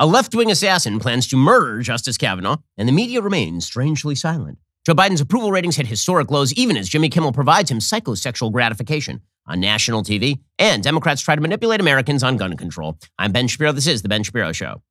A left wing assassin plans to murder Justice Kavanaugh, and the media remains strangely silent. Joe Biden's approval ratings hit historic lows even as Jimmy Kimmel provides him psychosexual gratification on national TV, and Democrats try to manipulate Americans on gun control. I'm Ben Shapiro. This is The Ben Shapiro Show.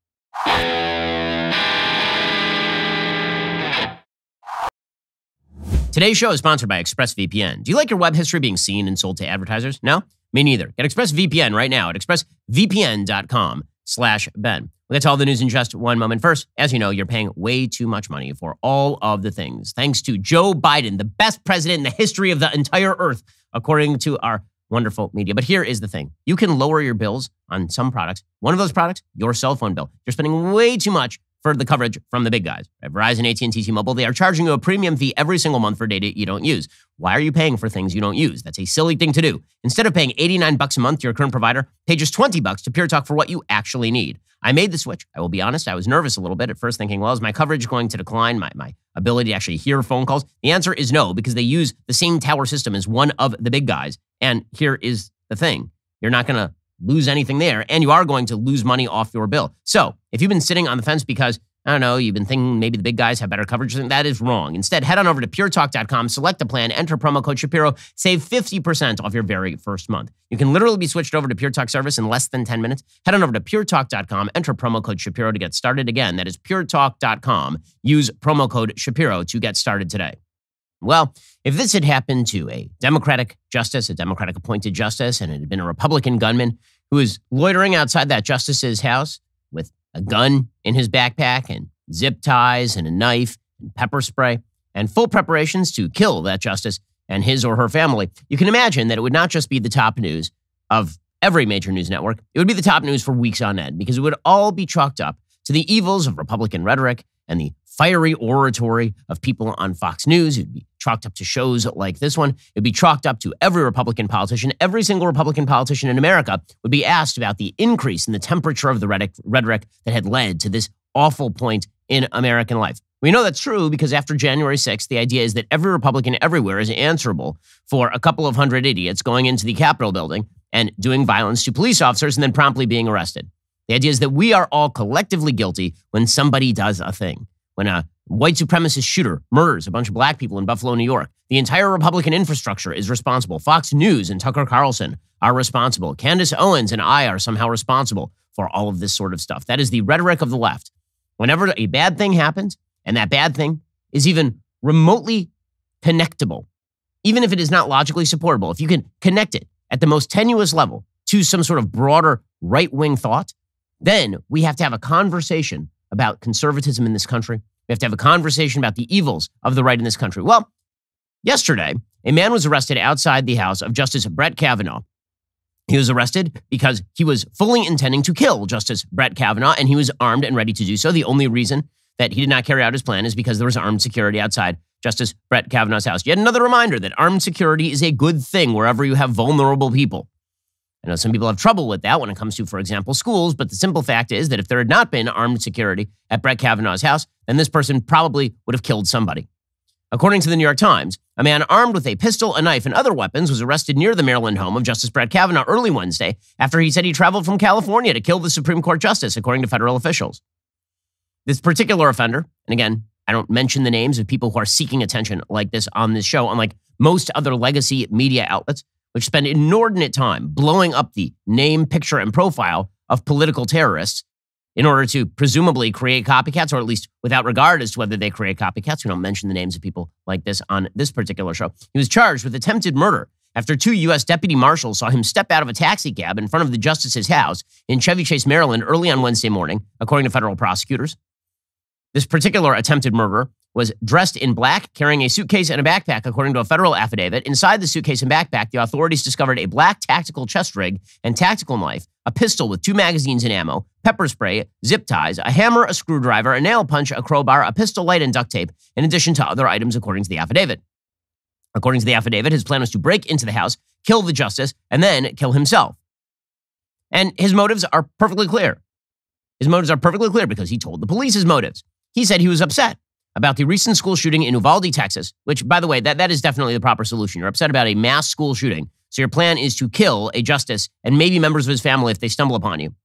Today's show is sponsored by ExpressVPN. Do you like your web history being seen and sold to advertisers? No? Me neither. Get ExpressVPN right now at expressvpn.com slash Ben. We'll get to all the news in just one moment. First, as you know, you're paying way too much money for all of the things. Thanks to Joe Biden, the best president in the history of the entire earth, according to our wonderful media. But here is the thing you can lower your bills on some products. One of those products, your cell phone bill. You're spending way too much for the coverage from the big guys. At Verizon, AT&T, T-Mobile, they are charging you a premium fee every single month for data you don't use. Why are you paying for things you don't use? That's a silly thing to do. Instead of paying 89 bucks a month to your current provider, pay just 20 bucks to Pure Talk for what you actually need. I made the switch. I will be honest, I was nervous a little bit at first thinking, well, is my coverage going to decline? My, my ability to actually hear phone calls? The answer is no, because they use the same tower system as one of the big guys. And here is the thing. You're not going to lose anything there, and you are going to lose money off your bill. So if you've been sitting on the fence because I don't know, you've been thinking maybe the big guys have better coverage. That is wrong. Instead, head on over to puretalk.com, select a plan, enter promo code Shapiro, save 50% off your very first month. You can literally be switched over to Pure Talk service in less than 10 minutes. Head on over to puretalk.com, enter promo code Shapiro to get started. Again, that is puretalk.com. Use promo code Shapiro to get started today. Well, if this had happened to a Democratic justice, a Democratic appointed justice, and it had been a Republican gunman who was loitering outside that justice's house a gun in his backpack and zip ties and a knife and pepper spray and full preparations to kill that justice and his or her family, you can imagine that it would not just be the top news of every major news network, it would be the top news for weeks on end because it would all be chalked up to the evils of Republican rhetoric and the fiery oratory of people on Fox News. It'd be chalked up to shows like this one. It'd be chalked up to every Republican politician. Every single Republican politician in America would be asked about the increase in the temperature of the rhetoric that had led to this awful point in American life. We know that's true because after January 6th, the idea is that every Republican everywhere is answerable for a couple of hundred idiots going into the Capitol building and doing violence to police officers and then promptly being arrested. The idea is that we are all collectively guilty when somebody does a thing. When a white supremacist shooter murders a bunch of black people in Buffalo, New York, the entire Republican infrastructure is responsible. Fox News and Tucker Carlson are responsible. Candace Owens and I are somehow responsible for all of this sort of stuff. That is the rhetoric of the left. Whenever a bad thing happens, and that bad thing is even remotely connectable, even if it is not logically supportable, if you can connect it at the most tenuous level to some sort of broader right wing thought, then we have to have a conversation about conservatism in this country. We have to have a conversation about the evils of the right in this country. Well, yesterday, a man was arrested outside the house of Justice Brett Kavanaugh. He was arrested because he was fully intending to kill Justice Brett Kavanaugh, and he was armed and ready to do so. The only reason that he did not carry out his plan is because there was armed security outside Justice Brett Kavanaugh's house. Yet another reminder that armed security is a good thing wherever you have vulnerable people. I know some people have trouble with that when it comes to, for example, schools, but the simple fact is that if there had not been armed security at Brett Kavanaugh's house, then this person probably would have killed somebody. According to the New York Times, a man armed with a pistol, a knife, and other weapons was arrested near the Maryland home of Justice Brett Kavanaugh early Wednesday after he said he traveled from California to kill the Supreme Court justice, according to federal officials. This particular offender, and again, I don't mention the names of people who are seeking attention like this on this show, unlike most other legacy media outlets, which spend inordinate time blowing up the name, picture, and profile of political terrorists in order to presumably create copycats, or at least without regard as to whether they create copycats. We don't mention the names of people like this on this particular show. He was charged with attempted murder after two U.S. deputy marshals saw him step out of a taxi cab in front of the justice's house in Chevy Chase, Maryland, early on Wednesday morning, according to federal prosecutors. This particular attempted murderer was dressed in black, carrying a suitcase and a backpack, according to a federal affidavit. Inside the suitcase and backpack, the authorities discovered a black tactical chest rig and tactical knife, a pistol with two magazines and ammo, pepper spray, zip ties, a hammer, a screwdriver, a nail punch, a crowbar, a pistol light, and duct tape, in addition to other items, according to the affidavit. According to the affidavit, his plan was to break into the house, kill the justice, and then kill himself. And his motives are perfectly clear. His motives are perfectly clear because he told the police his motives. He said he was upset about the recent school shooting in Uvalde, Texas, which, by the way, that, that is definitely the proper solution. You're upset about a mass school shooting. So your plan is to kill a justice and maybe members of his family if they stumble upon you.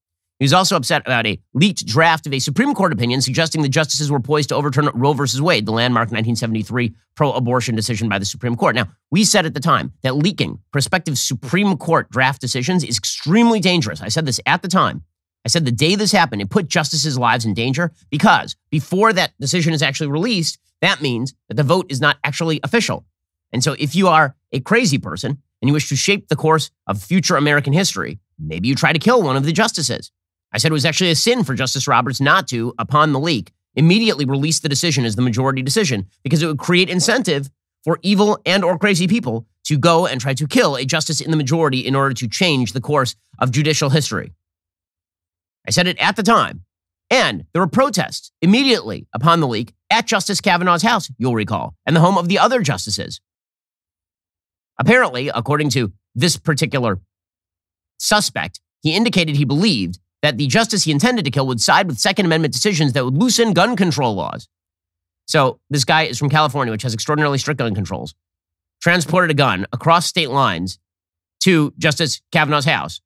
He was also upset about a leaked draft of a Supreme Court opinion suggesting the justices were poised to overturn Roe versus Wade, the landmark 1973 pro abortion decision by the Supreme Court. Now, we said at the time that leaking prospective Supreme Court draft decisions is extremely dangerous. I said this at the time. I said the day this happened, it put justices' lives in danger because before that decision is actually released, that means that the vote is not actually official. And so if you are a crazy person and you wish to shape the course of future American history, maybe you try to kill one of the justices. I said it was actually a sin for Justice Roberts not to, upon the leak, immediately release the decision as the majority decision because it would create incentive for evil and or crazy people to go and try to kill a justice in the majority in order to change the course of judicial history. I said it at the time. And there were protests immediately upon the leak at Justice Kavanaugh's house, you'll recall, and the home of the other justices. Apparently, according to this particular suspect, he indicated he believed that the justice he intended to kill would side with Second Amendment decisions that would loosen gun control laws. So this guy is from California, which has extraordinarily strict gun controls, transported a gun across state lines to Justice Kavanaugh's house,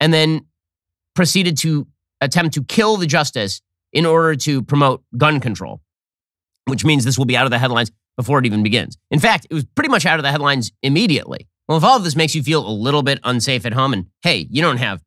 and then proceeded to attempt to kill the justice in order to promote gun control, which means this will be out of the headlines before it even begins. In fact, it was pretty much out of the headlines immediately. Well, if all of this makes you feel a little bit unsafe at home, and hey, you don't have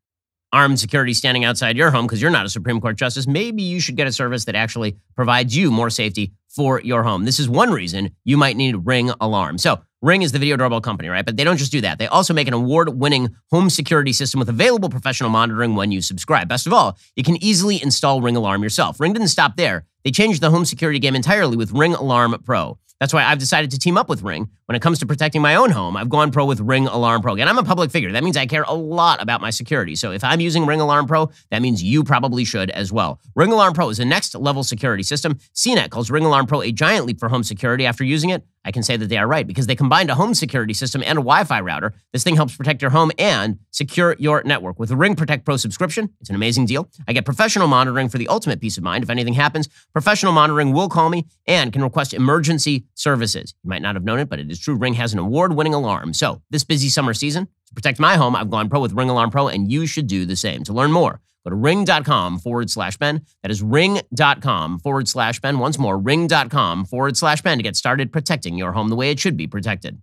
armed security standing outside your home because you're not a Supreme Court justice, maybe you should get a service that actually provides you more safety for your home. This is one reason you might need Ring Alarm. So, Ring is the video doorbell company, right? But they don't just do that. They also make an award winning home security system with available professional monitoring when you subscribe. Best of all, you can easily install Ring Alarm yourself. Ring didn't stop there. They changed the home security game entirely with Ring Alarm Pro. That's why I've decided to team up with Ring. When it comes to protecting my own home, I've gone pro with Ring Alarm Pro. And I'm a public figure. That means I care a lot about my security. So if I'm using Ring Alarm Pro, that means you probably should as well. Ring Alarm Pro is a next level security system. CNET calls Ring Alarm Pro a giant leap for home security. After using it, I can say that they are right because they combined a home security system and a Wi Fi router. This thing helps protect your home and secure your network. With a Ring Protect Pro subscription, it's an amazing deal. I get professional monitoring for the ultimate peace of mind. If anything happens, professional monitoring will call me and can request emergency services. You might not have known it, but it is true. Ring has an award winning alarm. So, this busy summer season, to protect my home, I've gone pro with Ring Alarm Pro, and you should do the same. To learn more, Go to ring.com forward slash Ben. That is ring.com forward slash Ben. Once more, ring.com forward slash Ben to get started protecting your home the way it should be protected.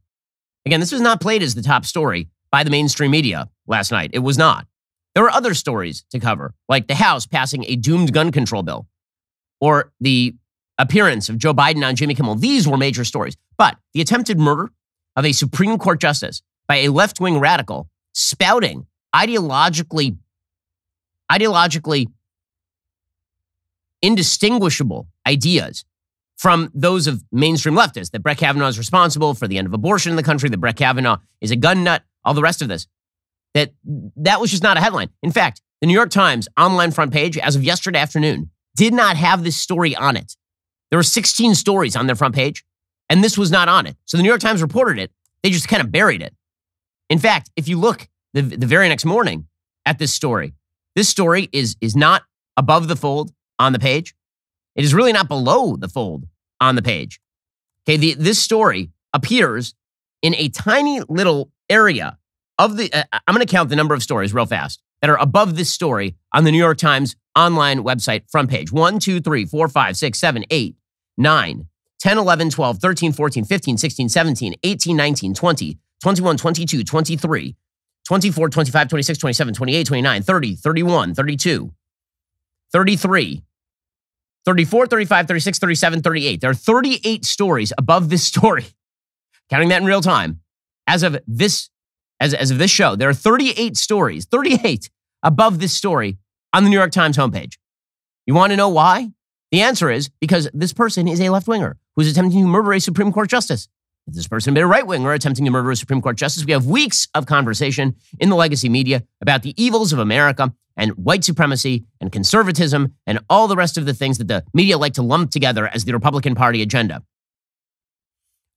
Again, this was not played as the top story by the mainstream media last night. It was not. There were other stories to cover, like the House passing a doomed gun control bill or the appearance of Joe Biden on Jimmy Kimmel. These were major stories. But the attempted murder of a Supreme Court justice by a left wing radical spouting ideologically ideologically indistinguishable ideas from those of mainstream leftists that Brett Kavanaugh is responsible for the end of abortion in the country, that Brett Kavanaugh is a gun nut, all the rest of this. That that was just not a headline. In fact, the New York Times online front page, as of yesterday afternoon, did not have this story on it. There were 16 stories on their front page, and this was not on it. So the New York Times reported it. They just kind of buried it. In fact, if you look the, the very next morning at this story, this story is, is not above the fold on the page. It is really not below the fold on the page. Okay, the, this story appears in a tiny little area of the. Uh, I'm going to count the number of stories real fast that are above this story on the New York Times online website front page. 1, 2, 3, 4, 5, 6, 7, 8, 9, 10, 11, 12, 13, 14, 15, 16, 17, 18, 19, 20, 21, 22, 23, 24, 25, 26, 27, 28, 29, 30, 31, 32, 33, 34, 35, 36, 37, 38. There are 38 stories above this story, counting that in real time. As of this, as, as of this show, there are 38 stories, 38 above this story on the New York Times homepage. You want to know why? The answer is because this person is a left winger who's attempting to murder a Supreme Court justice. If this person been a right winger attempting to murder a Supreme Court justice, we have weeks of conversation in the legacy media about the evils of America and white supremacy and conservatism and all the rest of the things that the media like to lump together as the Republican Party agenda.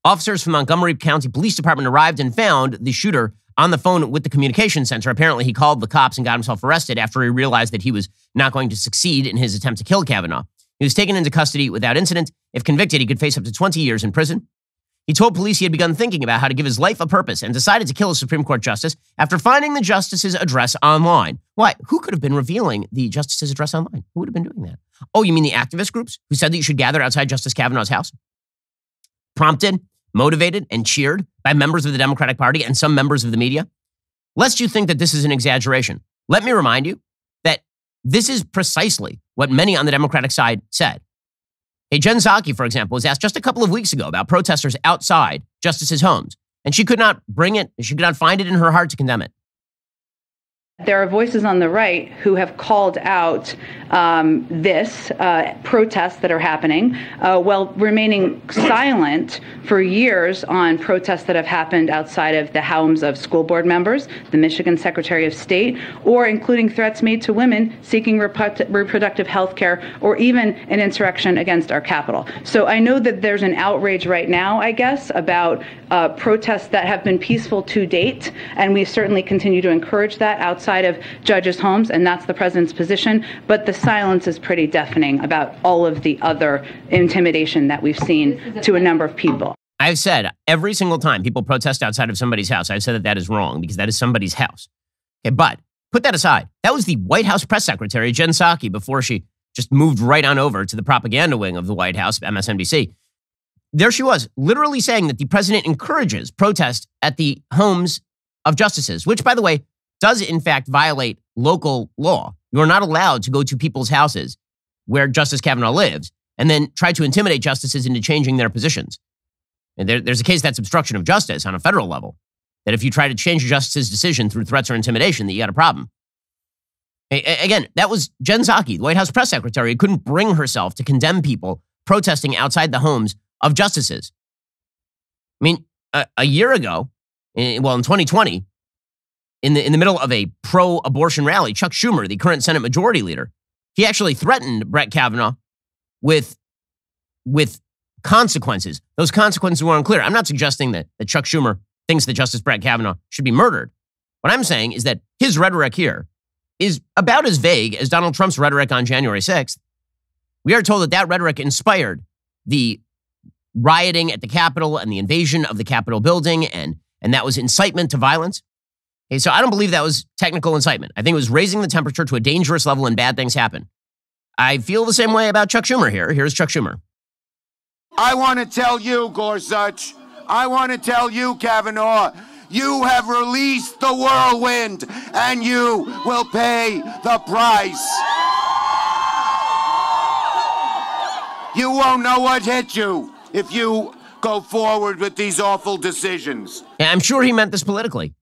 Officers from Montgomery County Police Department arrived and found the shooter on the phone with the communication center. Apparently, he called the cops and got himself arrested after he realized that he was not going to succeed in his attempt to kill Kavanaugh. He was taken into custody without incident. If convicted, he could face up to 20 years in prison. He told police he had begun thinking about how to give his life a purpose and decided to kill a Supreme Court justice after finding the justice's address online. Why? Who could have been revealing the justice's address online? Who would have been doing that? Oh, you mean the activist groups who said that you should gather outside Justice Kavanaugh's house? Prompted, motivated, and cheered by members of the Democratic Party and some members of the media? Lest you think that this is an exaggeration, let me remind you that this is precisely what many on the Democratic side said. Hey, Jen Psaki, for example, was asked just a couple of weeks ago about protesters outside justices' homes, and she could not bring it, she could not find it in her heart to condemn it. There are voices on the right who have called out um, this uh, protests that are happening uh, while remaining silent for years on protests that have happened outside of the homes of school board members, the Michigan Secretary of State, or including threats made to women seeking reproductive health care, or even an insurrection against our Capitol. So I know that there's an outrage right now, I guess, about uh, protests that have been peaceful to date, and we certainly continue to encourage that outside outside of judges' homes, and that's the president's position. But the silence is pretty deafening about all of the other intimidation that we've seen to a number of people. I've said every single time people protest outside of somebody's house, I've said that that is wrong because that is somebody's house. Okay, but put that aside. That was the White House press secretary, Jen Psaki, before she just moved right on over to the propaganda wing of the White House, MSNBC. There she was, literally saying that the president encourages protest at the homes of justices, which, by the way, does in fact violate local law. You are not allowed to go to people's houses where Justice Kavanaugh lives and then try to intimidate justices into changing their positions. And there, there's a case that's obstruction of justice on a federal level. That if you try to change a justice's decision through threats or intimidation, that you got a problem. again, that was Jen Psaki, the White House press secretary, couldn't bring herself to condemn people protesting outside the homes of justices. I mean, a, a year ago, eh, well, in 2020, in the, in the middle of a pro abortion rally, Chuck Schumer, the current Senate Majority Leader, he actually threatened Brett Kavanaugh with, with consequences. Those consequences were unclear. I'm not suggesting that, that Chuck Schumer thinks that Justice Brett Kavanaugh should be murdered. What I'm saying is that his rhetoric here is about as vague as Donald Trump's rhetoric on January 6th. We are told that that rhetoric inspired the rioting at the Capitol and the invasion of the Capitol building, and, and that was incitement to violence. Okay, so I don't believe that was technical incitement. I think it was raising the temperature to a dangerous level and bad things happen. I feel the same way about Chuck Schumer here. Here's Chuck Schumer. I want to tell you, Gorsuch, I want to tell you, Kavanaugh, you have released the whirlwind and you will pay the price. You won't know what hit you if you go forward with these awful decisions. Yeah, I'm sure he meant this politically.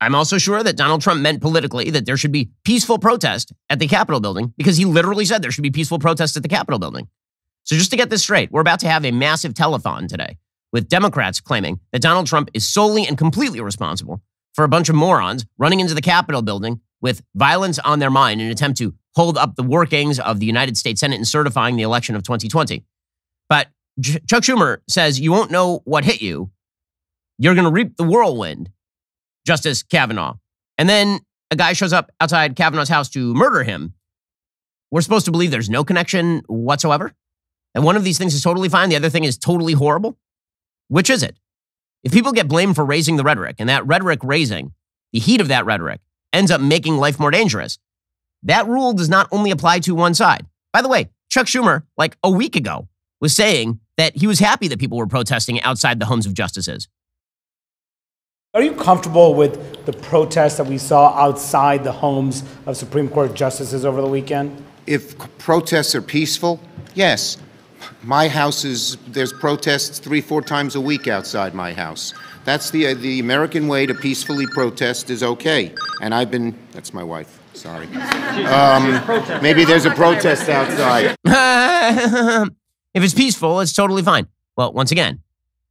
I'm also sure that Donald Trump meant politically that there should be peaceful protest at the Capitol building because he literally said there should be peaceful protest at the Capitol building. So just to get this straight, we're about to have a massive telethon today with Democrats claiming that Donald Trump is solely and completely responsible for a bunch of morons running into the Capitol building with violence on their mind in an attempt to hold up the workings of the United States Senate in certifying the election of 2020. But Chuck Schumer says you won't know what hit you. You're going to reap the whirlwind Justice Kavanaugh. And then a guy shows up outside Kavanaugh's house to murder him. We're supposed to believe there's no connection whatsoever. And one of these things is totally fine, the other thing is totally horrible. Which is it? If people get blamed for raising the rhetoric, and that rhetoric raising, the heat of that rhetoric, ends up making life more dangerous, that rule does not only apply to one side. By the way, Chuck Schumer, like a week ago, was saying that he was happy that people were protesting outside the homes of justices. Are you comfortable with the protests that we saw outside the homes of Supreme Court justices over the weekend? If protests are peaceful, yes. My house is, there's protests three, four times a week outside my house. That's the, uh, the American way to peacefully protest is okay. And I've been, that's my wife, sorry. Um, maybe there's a protest outside. if it's peaceful, it's totally fine. Well, once again,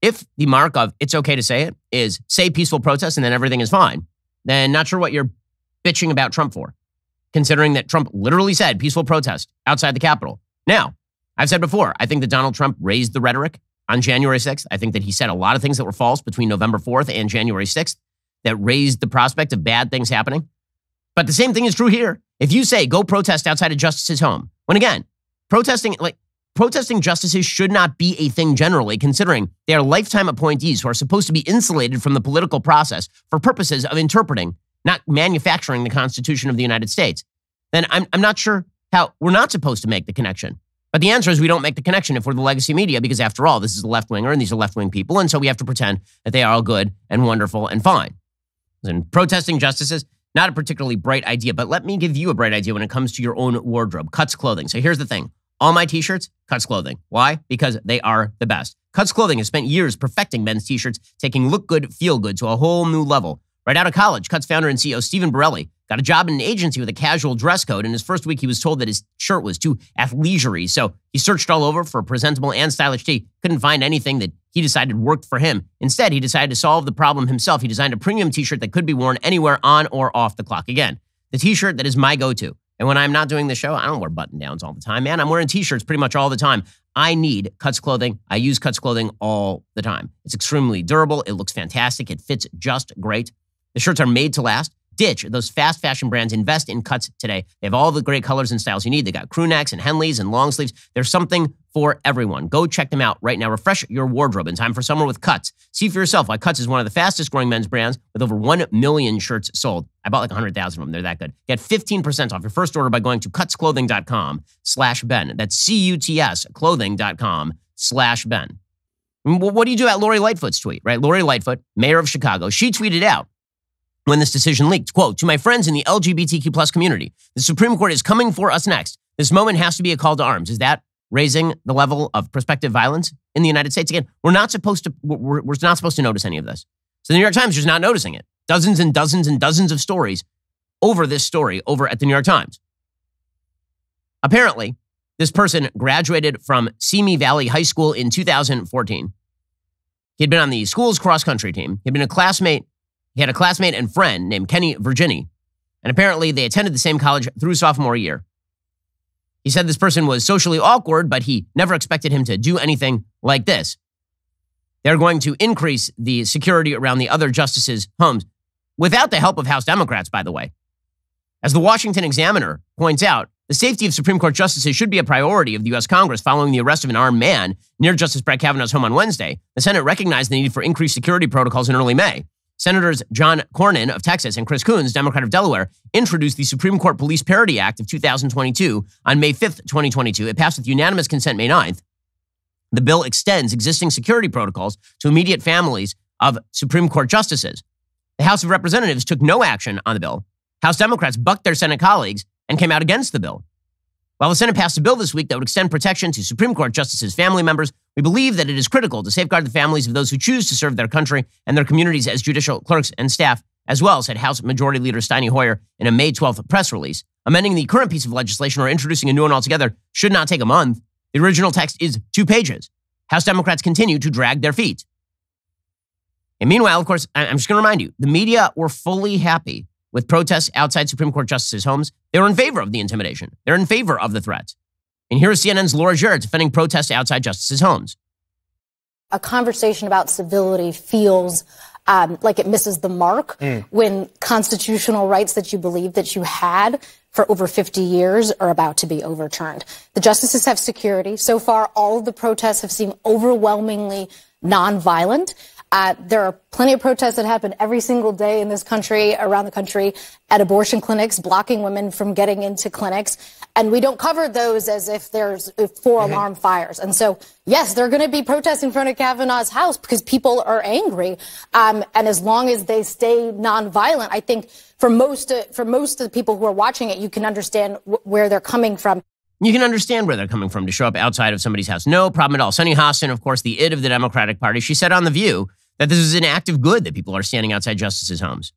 if the mark of it's okay to say it is say peaceful protest and then everything is fine, then not sure what you're bitching about Trump for, considering that Trump literally said peaceful protest outside the Capitol. Now, I've said before, I think that Donald Trump raised the rhetoric on January 6th. I think that he said a lot of things that were false between November 4th and January 6th that raised the prospect of bad things happening. But the same thing is true here. If you say go protest outside of justice's home, when again, protesting, like protesting justices should not be a thing generally, considering they are lifetime appointees who are supposed to be insulated from the political process for purposes of interpreting, not manufacturing the Constitution of the United States, then I'm, I'm not sure how we're not supposed to make the connection. But the answer is we don't make the connection if we're the legacy media, because after all, this is a left winger and these are left wing people. And so we have to pretend that they are all good and wonderful and fine. And protesting justices, not a particularly bright idea, but let me give you a bright idea when it comes to your own wardrobe. Cuts clothing. So here's the thing all my t shirts, Cuts clothing. Why? Because they are the best. Cuts clothing has spent years perfecting men's t shirts, taking look good, feel good to a whole new level. Right out of college, Cuts founder and CEO Stephen Borelli got a job in an agency with a casual dress code. In his first week, he was told that his shirt was too athleisure so he searched all over for a presentable and stylish tee. Couldn't find anything that he decided worked for him. Instead, he decided to solve the problem himself. He designed a premium t shirt that could be worn anywhere on or off the clock. Again, the t shirt that is my go to. And when I'm not doing the show, I don't wear button downs all the time, man. I'm wearing t shirts pretty much all the time. I need Cuts clothing. I use Cuts clothing all the time. It's extremely durable. It looks fantastic. It fits just great. The shirts are made to last. Ditch those fast fashion brands. Invest in cuts today. They have all the great colors and styles you need. They got crew necks and Henleys and long sleeves. There's something for everyone. Go check them out right now. Refresh your wardrobe in time for summer with Cuts. See for yourself why Cuts is one of the fastest growing men's brands with over 1 million shirts sold. I bought like 100,000 of them. They're that good. Get 15% off your first order by going to cutsclothing.com slash Ben. That's C-U-T-S clothing.com slash Ben. What do you do at Lori Lightfoot's tweet, right? Lori Lightfoot, mayor of Chicago, she tweeted out, when this decision leaked. Quote, to my friends in the LGBTQ plus community, the Supreme Court is coming for us next. This moment has to be a call to arms. Is that raising the level of prospective violence in the United States? Again, we're not supposed to, we're, we're not supposed to notice any of this. So the New York Times is just not noticing it. Dozens and dozens and dozens of stories over this story over at the New York Times. Apparently, this person graduated from Simi Valley High School in 2014. He had been on the school's cross country team. He had been a classmate he had a classmate and friend named Kenny Virginie, and apparently they attended the same college through sophomore year. He said this person was socially awkward, but he never expected him to do anything like this. They're going to increase the security around the other justices' homes without the help of House Democrats, by the way. As the Washington Examiner points out, the safety of Supreme Court justices should be a priority of the U.S. Congress following the arrest of an armed man near Justice Brett Kavanaugh's home on Wednesday. The Senate recognized the need for increased security protocols in early May. Senators John Cornyn of Texas and Chris Coons, Democrat of Delaware, introduced the Supreme Court Police Parity Act of 2022 on May 5th, 2022. It passed with unanimous consent May 9th. The bill extends existing security protocols to immediate families of Supreme Court justices. The House of Representatives took no action on the bill. House Democrats bucked their Senate colleagues and came out against the bill. While the Senate passed a bill this week that would extend protection to Supreme Court justices' family members, we believe that it is critical to safeguard the families of those who choose to serve their country and their communities as judicial clerks and staff, as well, said House Majority Leader Steny Hoyer in a May 12th press release. Amending the current piece of legislation or introducing a new one altogether should not take a month. The original text is two pages. House Democrats continue to drag their feet. And meanwhile, of course, I'm just going to remind you the media were fully happy with protests outside Supreme Court justices' homes, they were in favor of the intimidation. They're in favor of the threats. And here is CNN's Laura Jarrett defending protests outside justices' homes. A conversation about civility feels um, like it misses the mark mm. when constitutional rights that you believe that you had for over 50 years are about to be overturned. The justices have security. So far, all of the protests have seemed overwhelmingly nonviolent. Uh, there are plenty of protests that happen every single day in this country, around the country, at abortion clinics, blocking women from getting into clinics. And we don't cover those as if there's four mm-hmm. alarm fires. And so, yes, they're going to be protests in front of Kavanaugh's house because people are angry. Um, and as long as they stay nonviolent, I think for most, uh, for most of the people who are watching it, you can understand w- where they're coming from. You can understand where they're coming from to show up outside of somebody's house. No problem at all. Sunny Hostin, of course, the id of the Democratic Party, she said on The View that this is an act of good that people are standing outside justices' homes.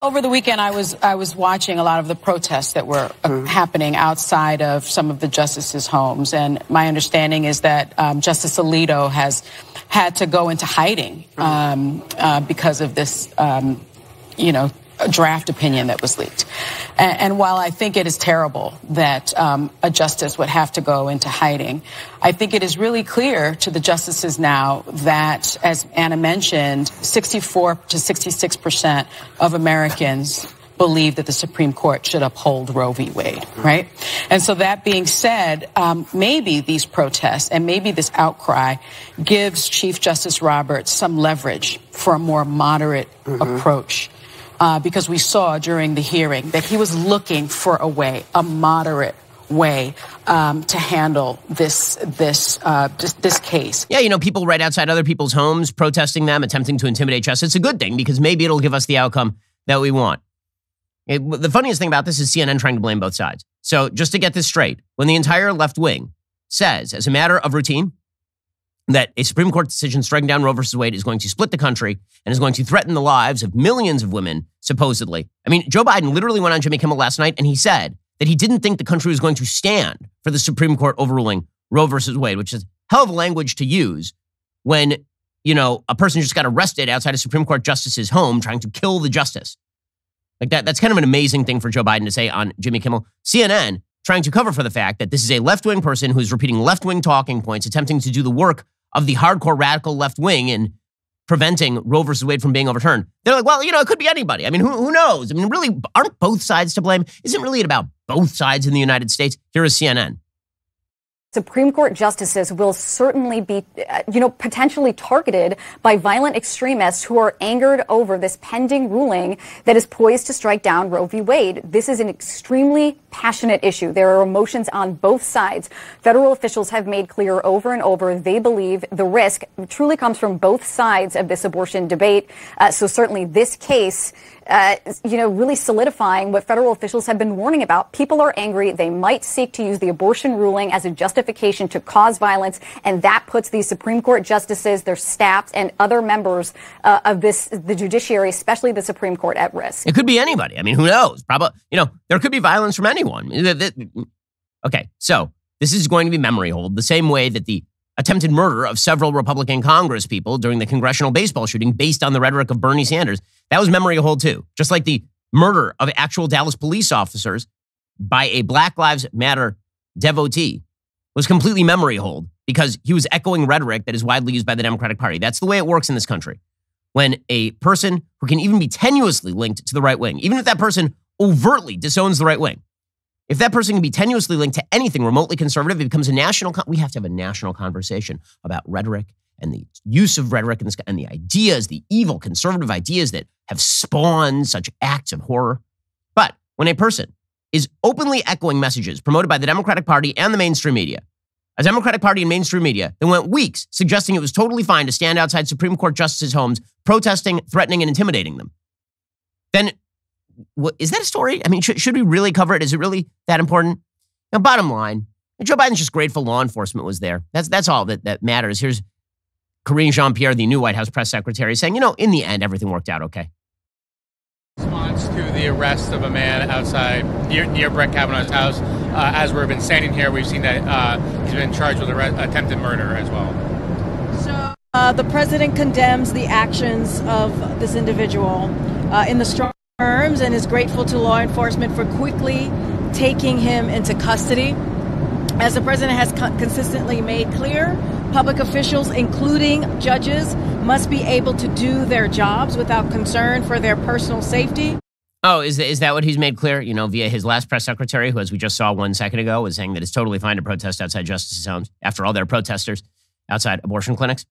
Over the weekend, I was I was watching a lot of the protests that were uh, mm-hmm. happening outside of some of the justices' homes, and my understanding is that um, Justice Alito has had to go into hiding mm-hmm. um, uh, because of this, um, you know, draft opinion that was leaked. And, and, while I think it is terrible that um, a justice would have to go into hiding, I think it is really clear to the justices now that, as Ana mentioned, 64 to 66 percent of Americans believe that the Supreme Court should uphold Roe v. Wade, right? And so that being said, um, maybe these protests and maybe this outcry gives Chief Justice Roberts some leverage for a more moderate mm-hmm. approach. Uh, because we saw during the hearing that he was looking for a way, a moderate way um, to handle this this, uh, this this case. Yeah, you know, people right outside other people's homes, protesting them, attempting to intimidate us. It's a good thing because maybe it'll give us the outcome that we want. It, the funniest thing about this is CNN trying to blame both sides. So just to get this straight, when the entire left wing says, as a matter of routine, that a Supreme Court decision striking down Roe versus Wade is going to split the country and is going to threaten the lives of millions of women, supposedly. I mean, Joe Biden literally went on Jimmy Kimmel last night and he said that he didn't think the country was going to stand for the Supreme Court overruling Roe versus Wade, which is hell of a language to use when, you know, a person just got arrested outside a Supreme Court justice's home trying to kill the justice. Like that, that's kind of an amazing thing for Joe Biden to say on Jimmy Kimmel. CNN trying to cover for the fact that this is a left wing person who's repeating left wing talking points, attempting to do the work of the hardcore radical left wing in preventing Roe versus Wade from being overturned. They're like, well, you know, it could be anybody. I mean, who, who knows? I mean, really, aren't both sides to blame? Isn't really it about both sides in the United States? Here is CNN. Supreme Court justices will certainly be, uh, you know, potentially targeted by violent extremists who are angered over this pending ruling that is poised to strike down Roe v. Wade. This is an extremely passionate issue. There are emotions on both sides. Federal officials have made clear over and over they believe the risk truly comes from both sides of this abortion debate. Uh, so certainly this case uh, you know, really solidifying what federal officials have been warning about. People are angry. They might seek to use the abortion ruling as a justification to cause violence, and that puts these Supreme Court justices, their staffs, and other members uh, of this, the judiciary, especially the Supreme Court, at risk. It could be anybody. I mean, who knows? Probably, you know, there could be violence from anyone. Okay, so this is going to be memory hold the same way that the attempted murder of several Republican Congress people during the congressional baseball shooting based on the rhetoric of Bernie Sanders. That was memory hold too. Just like the murder of actual Dallas police officers by a Black Lives Matter devotee was completely memory hold because he was echoing rhetoric that is widely used by the Democratic Party. That's the way it works in this country. When a person who can even be tenuously linked to the right wing, even if that person overtly disowns the right wing, if that person can be tenuously linked to anything remotely conservative, it becomes a national. Con- we have to have a national conversation about rhetoric and the use of rhetoric and, this, and the ideas, the evil conservative ideas that have spawned such acts of horror. But when a person is openly echoing messages promoted by the Democratic Party and the mainstream media, a Democratic Party and mainstream media that went weeks suggesting it was totally fine to stand outside Supreme Court justices' homes, protesting, threatening, and intimidating them, then what, is that a story? I mean, should, should we really cover it? Is it really that important? Now, bottom line, Joe Biden's just grateful law enforcement was there. That's that's all that, that matters. Here's Karine Jean Pierre, the new White House press secretary, saying, you know, in the end, everything worked out okay. Response to the arrest of a man outside near, near Brett Kavanaugh's house. Uh, as we've been standing here, we've seen that uh, he's been charged with attempted murder as well. So uh, the president condemns the actions of this individual uh, in the strong terms and is grateful to law enforcement for quickly taking him into custody. As the president has co- consistently made clear, public officials, including judges, must be able to do their jobs without concern for their personal safety. Oh, is, is that what he's made clear? You know, via his last press secretary, who, as we just saw one second ago, was saying that it's totally fine to protest outside justices' homes. After all, they're protesters outside abortion clinics.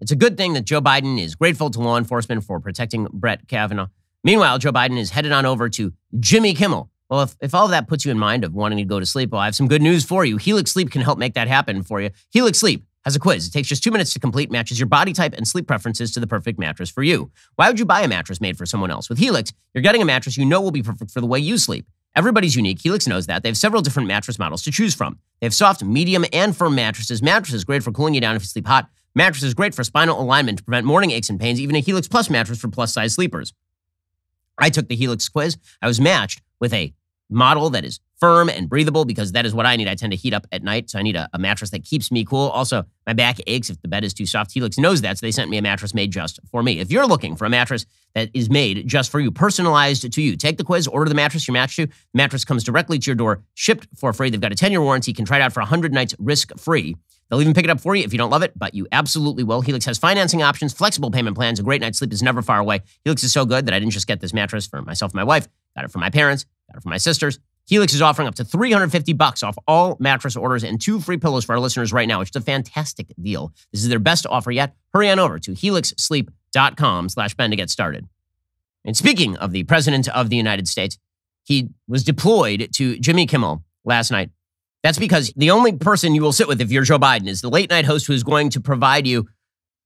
It's a good thing that Joe Biden is grateful to law enforcement for protecting Brett Kavanaugh. Meanwhile, Joe Biden is headed on over to Jimmy Kimmel. Well, if, if all of that puts you in mind of wanting to go to sleep, well, I have some good news for you. Helix Sleep can help make that happen for you. Helix Sleep has a quiz. It takes just two minutes to complete, matches your body type and sleep preferences to the perfect mattress for you. Why would you buy a mattress made for someone else? With Helix, you're getting a mattress you know will be perfect for the way you sleep. Everybody's unique. Helix knows that. They have several different mattress models to choose from. They have soft, medium, and firm mattresses. Mattresses great for cooling you down if you sleep hot. Mattresses great for spinal alignment to prevent morning aches and pains. Even a Helix Plus mattress for plus size sleepers. I took the Helix quiz. I was matched with a model that is firm and breathable because that is what I need. I tend to heat up at night, so I need a, a, mattress that keeps me cool. Also, my back aches if the bed is too soft. Helix knows that, so they sent me a mattress made just for me. If you're looking for a mattress that is made just for you, personalized to you, take the quiz, order the mattress you're matched to. The mattress comes directly to your door, shipped for free. They've got a 10 year warranty. Can try it out for 100 nights risk free. They'll even pick it up for you if you don't love it, but you absolutely will. Helix has financing options, flexible payment plans. A great night's sleep is never far away. Helix is so good that I didn't just get this mattress for myself and my wife. got it for my parents, got it for my sisters. Helix is offering up to 350 bucks off all mattress orders and two free pillows for our listeners right now, which is a fantastic deal. This is their best offer yet. Hurry on over to helixsleep.com slash Ben to get started. And speaking of the President of the United States, he was deployed to Jimmy Kimmel last night. That's because the only person you will sit with if you're Joe Biden is the late night host who is going to provide you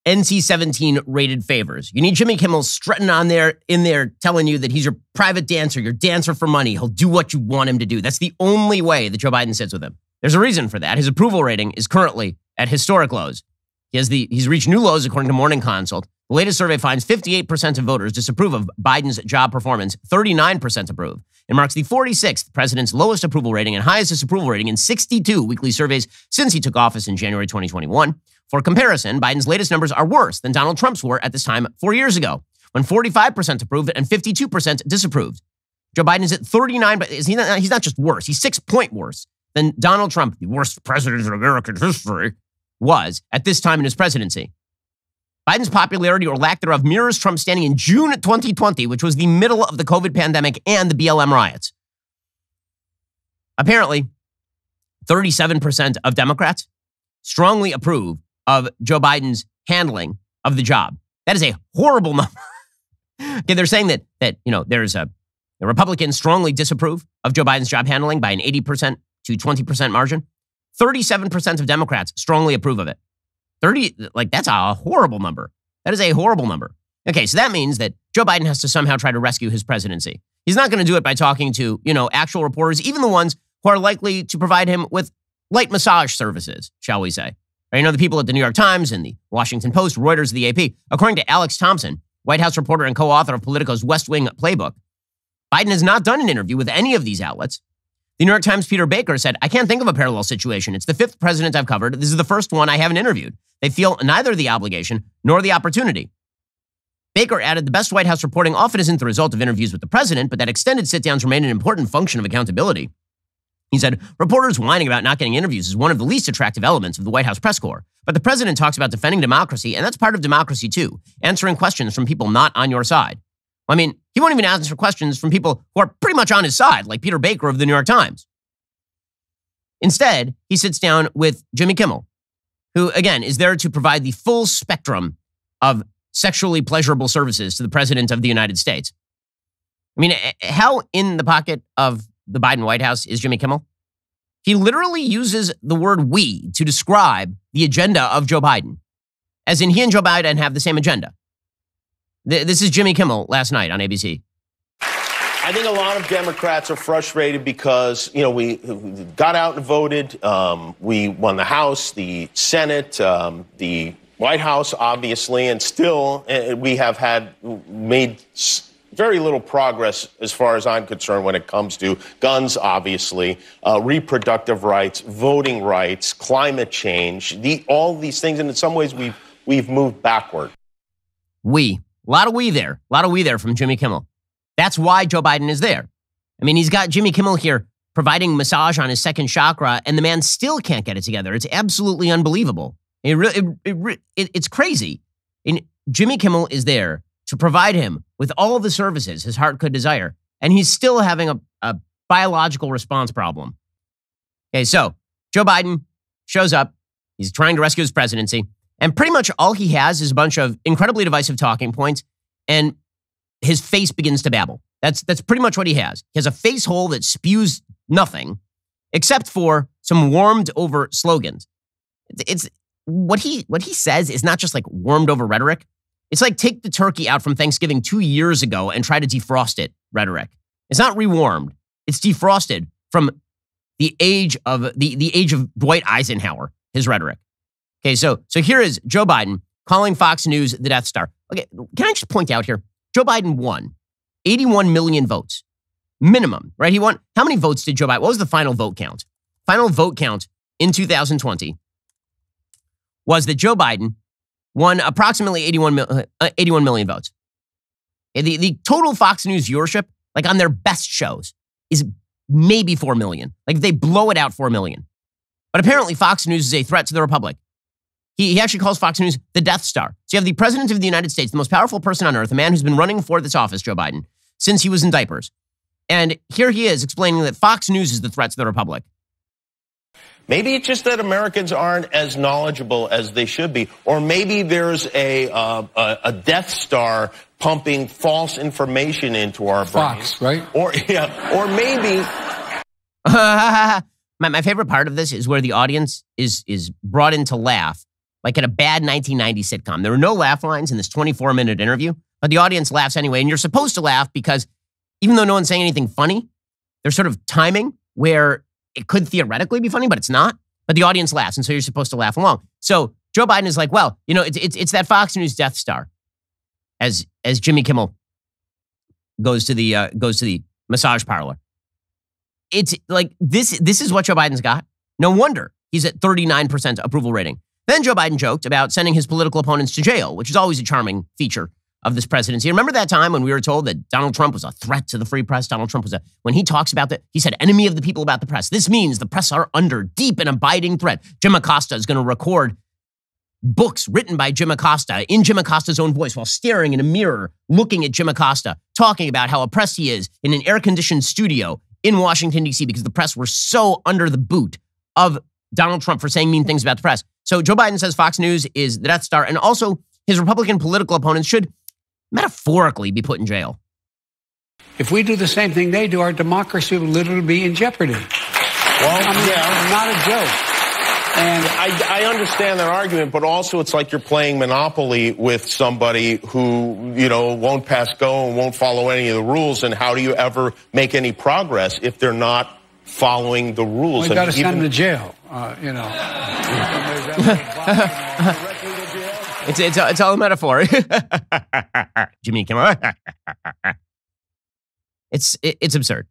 NC 17 rated favors. You need Jimmy Kimmel strutting on there in there telling you that he's your private dancer, your dancer for money. He'll do what you want him to do. That's the only way that Joe Biden sits with him. There's a reason for that. His approval rating is currently at historic lows. He has the he's reached new lows according to Morning Consult. The latest survey finds 58% of voters disapprove of Biden's job performance, 39% approve. It marks the 46th president's lowest approval rating and highest disapproval rating in 62 weekly surveys since he took office in January 2021. For comparison, Biden's latest numbers are worse than Donald Trump's were at this time four years ago, when 45% approved and 52% disapproved. Joe Biden is at 39, but is he not, he's not just worse, he's six point worse than Donald Trump, the worst president in American history, was at this time in his presidency. Biden's popularity or lack thereof mirrors Trump's standing in June 2020, which was the middle of the COVID pandemic and the BLM riots. Apparently, 37% of Democrats strongly approve of Joe Biden's handling of the job. That is a horrible number. okay, they're saying that that you know there's a the Republicans strongly disapprove of Joe Biden's job handling by an 80% to 20% margin. 37% of Democrats strongly approve of it. 30, like that's a horrible number. That is a horrible number. Okay, so that means that Joe Biden has to somehow try to rescue his presidency. He's not going to do it by talking to, you know, actual reporters, even the ones who are likely to provide him with light massage services, shall we say. Right, you know, the people at the New York Times and the Washington Post, Reuters, the AP. According to Alex Thompson, White House reporter and co-author of Politico's West Wing Playbook, Biden has not done an interview with any of these outlets. The New York Times' Peter Baker said, I can't think of a parallel situation. It's the fifth president I've covered. This is the first one I haven't interviewed. They feel neither the obligation nor the opportunity. Baker added the best White House reporting often isn't the result of interviews with the president, but that extended sit downs remain an important function of accountability. He said, reporters whining about not getting interviews is one of the least attractive elements of the White House press corps. But the president talks about defending democracy, and that's part of democracy too, answering questions from people not on your side. I mean, he won't even answer questions from people who are pretty much on his side, like Peter Baker of the New York Times. Instead, he sits down with Jimmy Kimmel, who, again, is there to provide the full spectrum of sexually pleasurable services to the President of the United States. I mean, eh, eh, how in the pocket of the Biden White House is Jimmy Kimmel? He literally uses the word we to describe the agenda of Joe Biden, as in he and Joe Biden have the same agenda. This is Jimmy Kimmel last night on ABC. I think a lot of Democrats are frustrated because, you know, we got out and voted. Um, we won the House, the Senate, um, the White House, obviously, and still uh, we have had made very little progress as far as I'm concerned when it comes to guns, obviously, uh, reproductive rights, voting rights, climate change, the, all these things. And in some ways, we've, we've moved backward. We. A lot of we there. A lot of we there from Jimmy Kimmel. That's why Joe Biden is there. I mean, he's got Jimmy Kimmel here providing massage on his second chakra, and the man still can't get it together. It's absolutely unbelievable. It really, it, it, it, it's crazy. And Jimmy Kimmel is there to provide him with all the services his heart could desire, and he's still having a, a biological response problem. Okay, so Joe Biden shows up. He's trying to rescue his presidency. And pretty much all he has is a bunch of incredibly divisive talking points. And his face begins to babble. That's that's pretty much what he has. He has a face hole that spews nothing, except for some warmed over slogans. It's what he what he says is not just like warmed over rhetoric. It's like take the turkey out from Thanksgiving two years ago and try to defrost it rhetoric. It's not rewarmed. It's defrosted from the age of the, the age of Dwight Eisenhower, his rhetoric. Okay, so so here is Joe Biden calling Fox News the Death Star. Okay, can I just point out here? Joe Biden won 81 million votes, minimum, right? He won. How many votes did Joe Biden? What was the final vote count? Final vote count in 2020 was that Joe Biden won approximately 81, uh, 81 million votes. The, the total Fox News viewership, like on their best shows, is maybe 4 million. Like they blow it out 4 million. But apparently, Fox News is a threat to the Republic. He, he actually calls Fox News the Death Star. So you have the President of the United States, the most powerful person on earth, a man who's been running for this office, Joe Biden, since he was in diapers. And here he is explaining that Fox News is the threat to the Republic. Maybe it's just that Americans aren't as knowledgeable as they should be, or maybe there's a uh, a, a, Death Star pumping false information into our Fox, brains, right? Or yeah, or maybe. my, my favorite part of this is where the audience is is brought in to laugh, like in a bad 1990 sitcom. There are no laugh lines in this 24 minute interview, but the audience laughs anyway, and you're supposed to laugh because even though no one's saying anything funny, there's sort of timing where it could theoretically be funny, but it's not. But the audience laughs, and so you're supposed to laugh along. So Joe Biden is like, well, you know, it's it's, it's that Fox News Death Star, as as Jimmy Kimmel goes to the uh, goes to the massage parlor. It's like this. This is what Joe Biden's got. No wonder he's at 39% approval rating. Then Joe Biden joked about sending his political opponents to jail, which is always a charming feature of this presidency. Remember that time when we were told that Donald Trump was a threat to the free press? Donald Trump was a, when he talks about that, he said, enemy of the people about the press. This means the press are under deep and abiding threat. Jim Acosta is going to record books written by Jim Acosta in Jim Acosta's own voice while staring in a mirror, looking at Jim Acosta, talking about how oppressed he is in an air conditioned studio in Washington, D.C., because the press were so under the boot of Donald Trump for saying mean things about the press. So Joe Biden says Fox News is the Death Star, and also his Republican political opponents should metaphorically be put in jail. If we do the same thing they do, our democracy will literally be in jeopardy. Well, I mean, yeah. not a joke. And I, I, understand their argument, but also it's like you're playing Monopoly with somebody who, you know, won't pass go and won't follow any of the rules. And how do you ever make any progress if they're not following the rules? We well, got to send them to jail, uh, you know. It's it's it's all a metaphor. Jimmy Kimmel. it's it, it's absurd.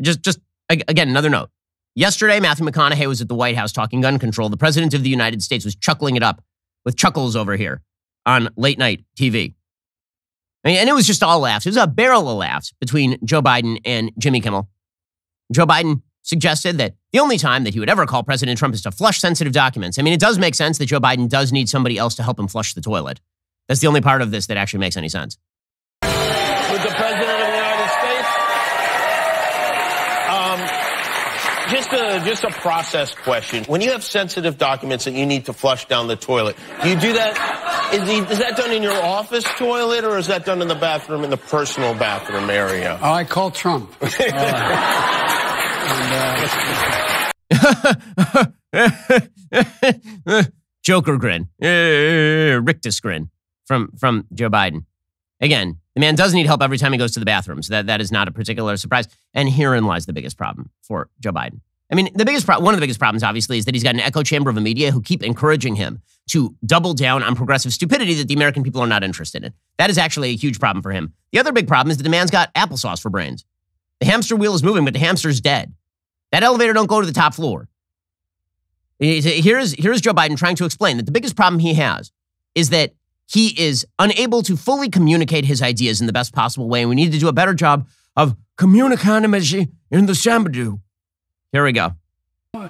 Just just again another note. Yesterday, Matthew McConaughey was at the White House talking gun control. The president of the United States was chuckling it up with chuckles over here on late night TV. I mean, and it was just all laughs. It was a barrel of laughs between Joe Biden and Jimmy Kimmel. Joe Biden suggested that the only time that he would ever call President Trump is to flush sensitive documents. I mean, it does make sense that Joe Biden does need somebody else to help him flush the toilet. That's the only part of this that actually makes any sense. With the President of the United States, um, just a just a process question. When you have sensitive documents that you need to flush down the toilet, do you do that? Is, he, is that done in your office toilet, or is that done in the bathroom in the personal bathroom area? Oh, I call Trump. Uh, Joker grin, uh, rictus grin from from Joe Biden. Again, the man does need help every time he goes to the bathroom, so that, that is not a particular surprise. And herein lies the biggest problem for Joe Biden. I mean, the biggest pro- one of the biggest problems, obviously, is that he's got an echo chamber of a media who keep encouraging him to double down on progressive stupidity that the American people are not interested in. That is actually a huge problem for him. The other big problem is that the man's got applesauce for brains. The hamster wheel is moving, but the hamster's dead. That elevator don't go to the top floor. Here's, here's Joe Biden trying to explain that the biggest problem he has is that he is unable to fully communicate his ideas in the best possible way, and we need to do a better job of communicating in the Shambadu. Here we go.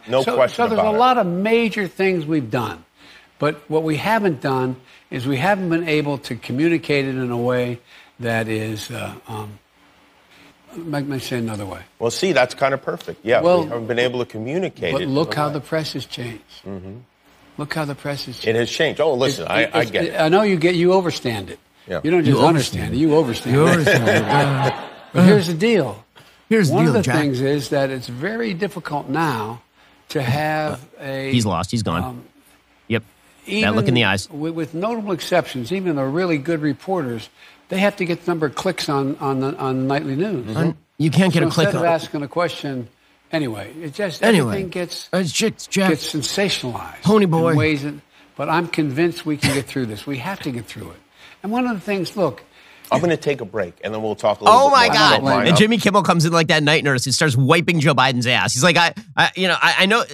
No so, question. So there's a it. lot of major things we've done, but what we haven't done is we haven't been able to communicate it in a way that is uh, um, let me say another way. Well, see, that's kind of perfect. Yeah, well, we haven't been able to communicate but it. look how the press has changed. Mm-hmm. Look how the press has changed. It has changed. Oh, listen, it, I, I, get it. I know you get you overstand it. Yeah. You don't just you understand it. You overstand you it. Understand it. but here's the deal. Here's One the deal, of the Jack. things is that it's very difficult now to have a. He's lost. He's gone. Um, yep. even that look in the eyes. With, with, notable exceptions, even the really good reporters, they have to get the number of clicks on on the on nightly news. Mm-hmm. You can't get so a click instead on of asking a question. Anyway, it just Anyway, everything gets uh, it's just Jack. gets sensationalized. Pony in boy. ways that, but I'm convinced we can get through this. We have to get through it. And one of the things, look, I'm going to take a break, and then we'll talk a little Oh bit my God! about mine. And Jimmy Kimmel comes in like that night nurse and starts wiping Joe Biden's ass. He's like, I, I you know, I, I know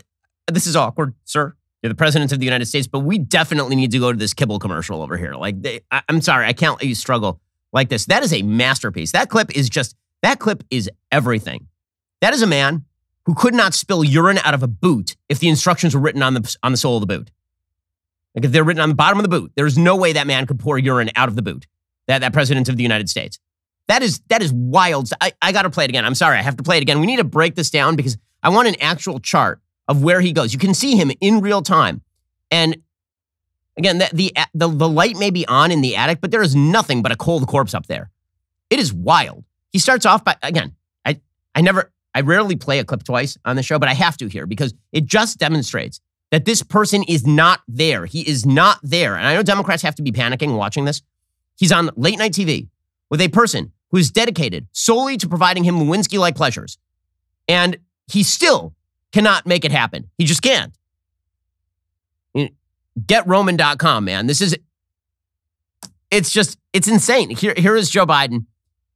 this is awkward, sir. You're the president of the United States, but we definitely need to go to this kibble commercial over here. Like, they, I, I'm sorry, I can't let you struggle like this. That is a masterpiece. That clip is just that clip is everything. That is a man who could not spill urine out of a boot if the instructions were written on the on the sole of the boot. Like if they're written on the bottom of the boot, there's no way that man could pour urine out of the boot. That that president of the United States. That is that is wild. I, I got to play it again. I'm sorry, I have to play it again. We need to break this down because I want an actual chart of where he goes. You can see him in real time, and again, the the the, the light may be on in the attic, but there is nothing but a cold corpse up there. It is wild. He starts off by again. I I never I rarely play a clip twice on the show, but I have to here because it just demonstrates that this person is not there. He is not there. And I know Democrats have to be panicking watching this. He's on late night TV with a person who is dedicated solely to providing him Lewinsky like pleasures. And he still cannot make it happen. He just can't. GetRoman.com, man. This is, it's just, it's insane. Here, here is Joe Biden.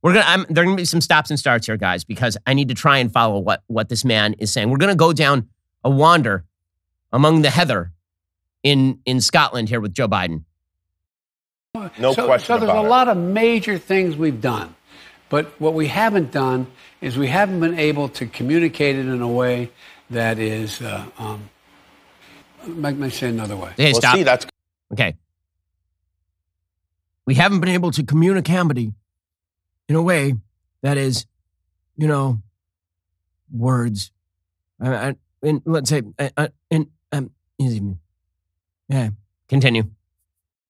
We're gonna, I'm, there are gonna be some stops and starts here, guys, because I need to try and follow what, what this man is saying. We're gonna go down a wander among the heather in, in Scotland here with Joe Biden. No so, question So there's about a it. lot of major things we've done. But what we haven't done is we haven't been able to communicate it in a way that is, uh, um, let me say another way. Hey, Well, stop. see, that's Okay. We haven't been able to communicate in a way that is, you know, words. Uh, uh, in, let's say, uh, uh, in, um. Yeah. Continue.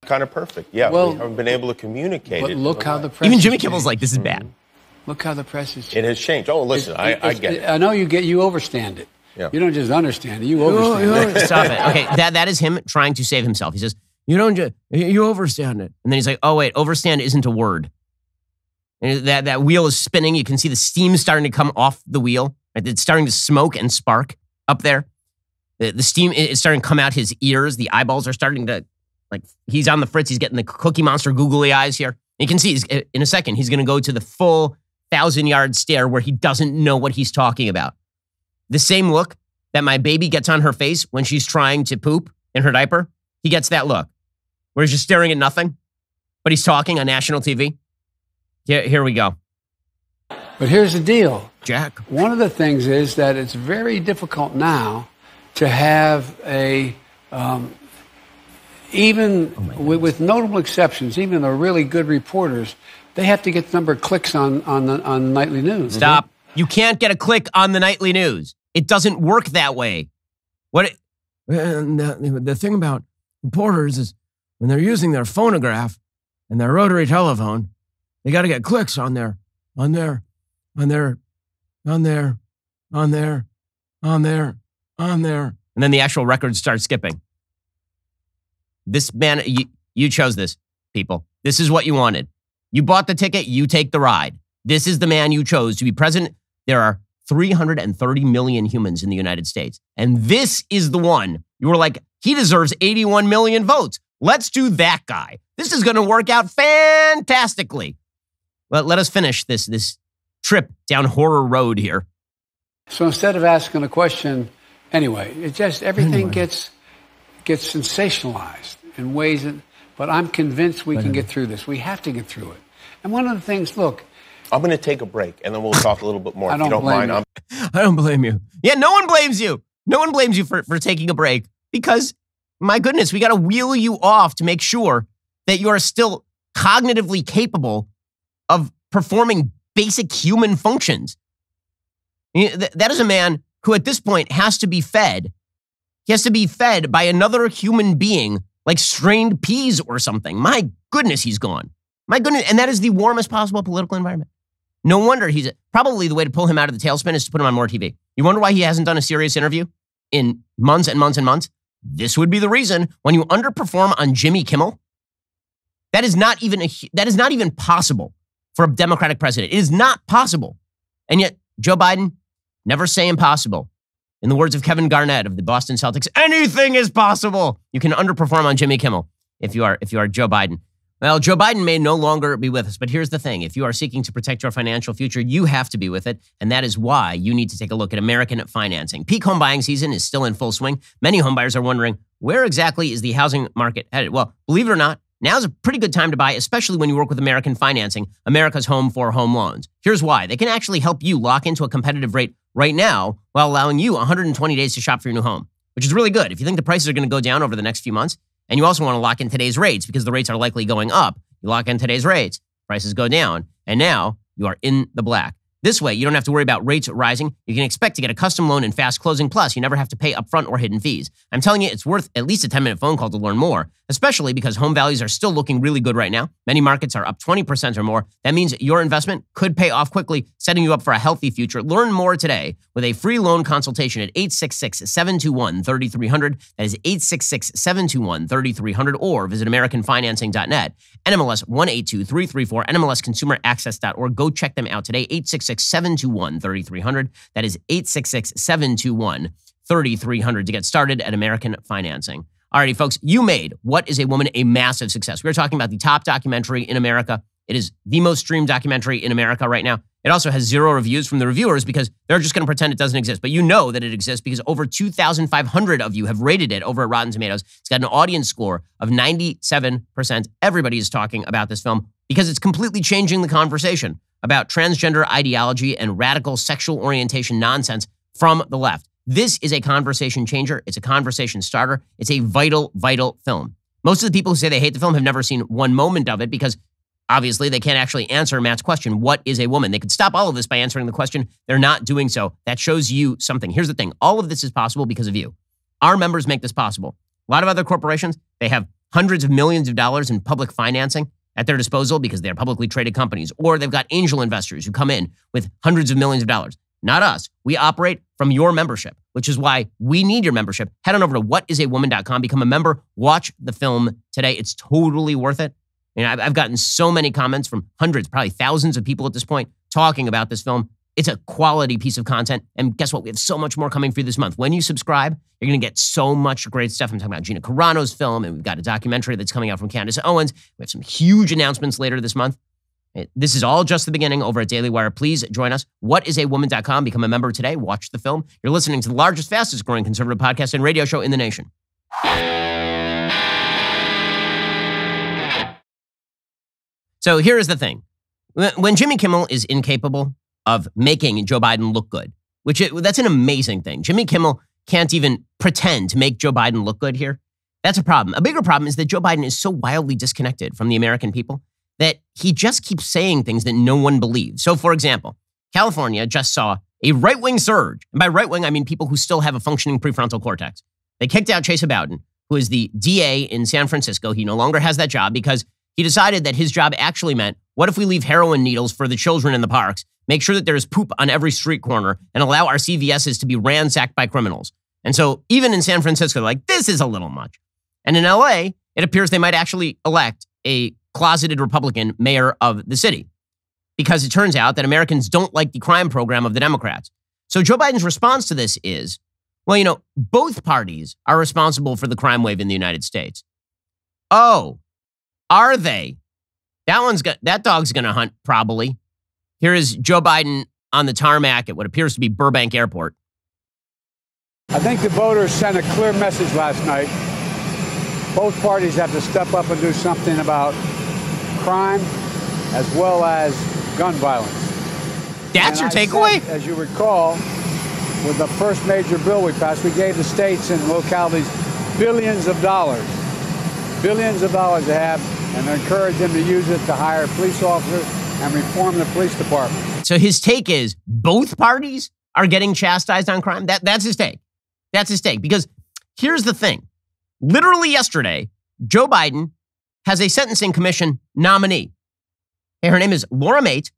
kind of perfect. Yeah, Well, we haven't been able to communicate But it. look how the press Even Jimmy Kimmel's like, this is bad. Look how the press is It has changed. Oh, listen, I, I get it. I know you get you overstand it. Yeah. You don't just understand it. You overstand it. Stop it. Okay, that, that is him trying to save himself. He says, you don't, ju- you overstand it. And then he's like, oh, wait, overstand isn't a word. That, that wheel is spinning. You can see the steam starting to come off the wheel. It's starting to smoke and spark up there. The, the steam is starting to come out his ears. The eyeballs are starting to, like, he's on the fritz. He's getting the Cookie Monster googly eyes here. You can see in a second, he's going to go to the full thousand yard stare where he doesn't know what he's talking about. The same look that my baby gets on her face when she's trying to poop in her diaper, he gets that look where he's just staring at nothing, but he's talking on national TV. Here, here we go. But here's the deal. Jack. One of the things is that it's very difficult now to have a, um, even with, with notable exceptions, even the really good reporters, they have to get the number of clicks on on the, on nightly news. Stop. You can't get a click on the nightly news. It doesn't work that way. What? It, and the, the thing about reporters is when they're using their phonograph and their rotary telephone, they got to get clicks on there, on there, on there, on there, on there, on there, on their, and then the actual records start skipping. This man, you, you chose this, people. This is what you wanted. You bought the ticket, you take the ride. This is the man you chose to be president. There are 330 million humans in the United States. And this is the one you were like, he deserves 81 million votes. Let's do that guy. This is going to work out fantastically. But let us finish this, this trip down horror road here. So instead of asking a question, anyway, it just everything Anyway. gets gets sensationalized in ways that. But I'm convinced we can get through this. We have to get through it. And one of the things, look, I'm going to take a break, and then we'll talk a little bit more. I if you don't don't blame mind, you. I'm I don't blame you. Yeah, no one blames you. No one blames you for, for taking a break because, my goodness, we got to wheel you off to make sure that you are still cognitively capable of performing basic human functions. That is a man who, at this point, has to be fed. He has to be fed by another human being, like strained peas or something. My goodness, he's gone. My goodness. And that is the warmest possible political environment. No wonder he's probably the way to pull him out of the tailspin is to put him on more TV. You wonder why he hasn't done a serious interview in months and months and months? This would be the reason when you underperform on Jimmy Kimmel. That is not even a, that is not even possible for a Democratic president. It is not possible. And yet Joe Biden never say impossible. In the words of Kevin Garnett of the Boston Celtics, anything is possible. You can underperform on Jimmy Kimmel if you are if you are Joe Biden. Well, Joe Biden may no longer be with us, but here's the thing. If you are seeking to protect your financial future, you have to be with it. And that is why you need to take a look at American financing. Peak home buying season is still in full swing. Many homebuyers are wondering, where exactly is the housing market headed? Well, believe it or not, now's a pretty good time to buy, especially when you work with American Financing, America's home for home loans. Here's why. They can actually help you lock into a competitive rate right now while allowing you 120 days to shop for your new home, which is really good. If you think the prices are going to go down over the next few months, and you also want to lock in today's rates because the rates are likely going up. You lock in today's rates. prices go down, and now you are in the black. This way, you don't have to worry about rates rising. You can expect to get a custom loan and fast closing. Plus, you never have to pay upfront or hidden fees. I'm telling you, it's worth at least a 10 minute phone call to learn more, especially because home values are still looking really good right now. Many markets are up 20% or more. That means your investment could pay off quickly, setting you up for a healthy future. Learn more today with a free loan consultation at 866 721 3300. That is 866 721 3300 or visit AmericanFinancing.net. NMLS 182334, NMLSConsumerAccess.org. Go check them out today. 866 721 3300. That is 866 721 3300 to get started at American Financing. Alrighty, folks, you made What is a Woman a massive success. We're talking about the top documentary in America. It is the most streamed documentary in America right now. It also has zero reviews from the reviewers because they're just going to pretend it doesn't exist. But you know that it exists because over 2,500 of you have rated it over at Rotten Tomatoes. It's got an audience score of 97%. Everybody is talking about this film because it's completely changing the conversation about transgender ideology and radical sexual orientation nonsense from the left. This is a conversation changer. It's a conversation starter. It's a vital, vital film. Most of the people who say they hate the film have never seen one moment of it because obviously they can't actually answer Matt's question what is a woman? They could stop all of this by answering the question. They're not doing so. That shows you something. Here's the thing all of this is possible because of you. Our members make this possible. A lot of other corporations, they have hundreds of millions of dollars in public financing at their disposal because they're publicly traded companies, or they've got angel investors who come in with hundreds of millions of dollars. Not us. We operate from your membership, which is why we need your membership. Head on over to whatisawoman.com, become a member, watch the film today. It's totally worth it. And I've, I've gotten so many comments from hundreds, probably thousands of people at this point talking about this film. It's a quality piece of content. And guess what? We have so much more coming for you this month. When you subscribe, you're going to get so much great stuff. I'm talking about Gina Carano's film, and we've got a documentary that's coming out from Candace Owens. We have some huge announcements later this month. Eh, this is all just the beginning over at Daily Wire. Please join us. Whatisawoman.com. Become a member today. Watch the film. You're listening to the largest, fastest growing conservative podcast and radio show in the nation. So here is the thing. When Jimmy Kimmel is incapable of making Joe Biden look good, which it, that's an amazing thing. Jimmy Kimmel can't even pretend to make Joe Biden look good here. That's a problem. A bigger problem is that Joe Biden is so wildly disconnected from the American people that he just keeps saying things that no one believes. So, for example, California just saw a right wing surge. And by right wing, I mean people who still have a functioning prefrontal cortex. They kicked out Chesa Boudin, who is the DA in San Francisco. He no longer has that job because he decided that his job actually meant what if we leave heroin needles for the children in the parks, make sure that there is poop on every street corner, and allow our CVSs to be ransacked by criminals? And so, even in San Francisco, like, this is a little much. And in LA, it appears they might actually elect a closeted Republican mayor of the city because it turns out that Americans don't like the crime program of the Democrats. So Joe Biden's response to this is, well, you know, both parties are responsible for the crime wave in the United States. Oh, are they? That one's got that dog's going to hunt probably. Here is Joe Biden on the tarmac at what appears to be Burbank Airport. I think the voters sent a clear message last night. Both parties have to step up and do something about crime as well as gun violence. That's and your takeaway? As you recall, with the first major bill we passed, we gave the states and localities billions of dollars, billions of dollars to have, and encourage them to use it to hire police officers and reform the police department. So his take is both parties are getting chastised on crime. That that's his take. That's his take. Because here's the thing: literally yesterday, Joe Biden has a sentencing commission nominee. And her name is Laura Mate.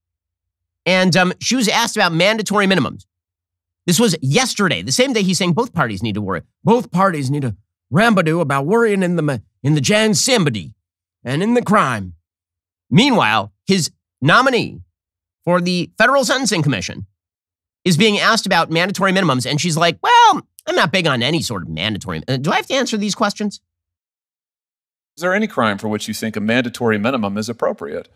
And um, she was asked about mandatory minimums. This was yesterday, the same day he's saying both parties need to worry. Both parties need to rambadoo about worrying in the, in the Jan Simbadi and in the crime. Meanwhile, his nominee for the Federal Sentencing Commission is being asked about mandatory minimums. And she's like, well, I'm not big on any sort of mandatory. Uh, do I have to answer these questions? Is there any crime for which you think a mandatory minimum is appropriate?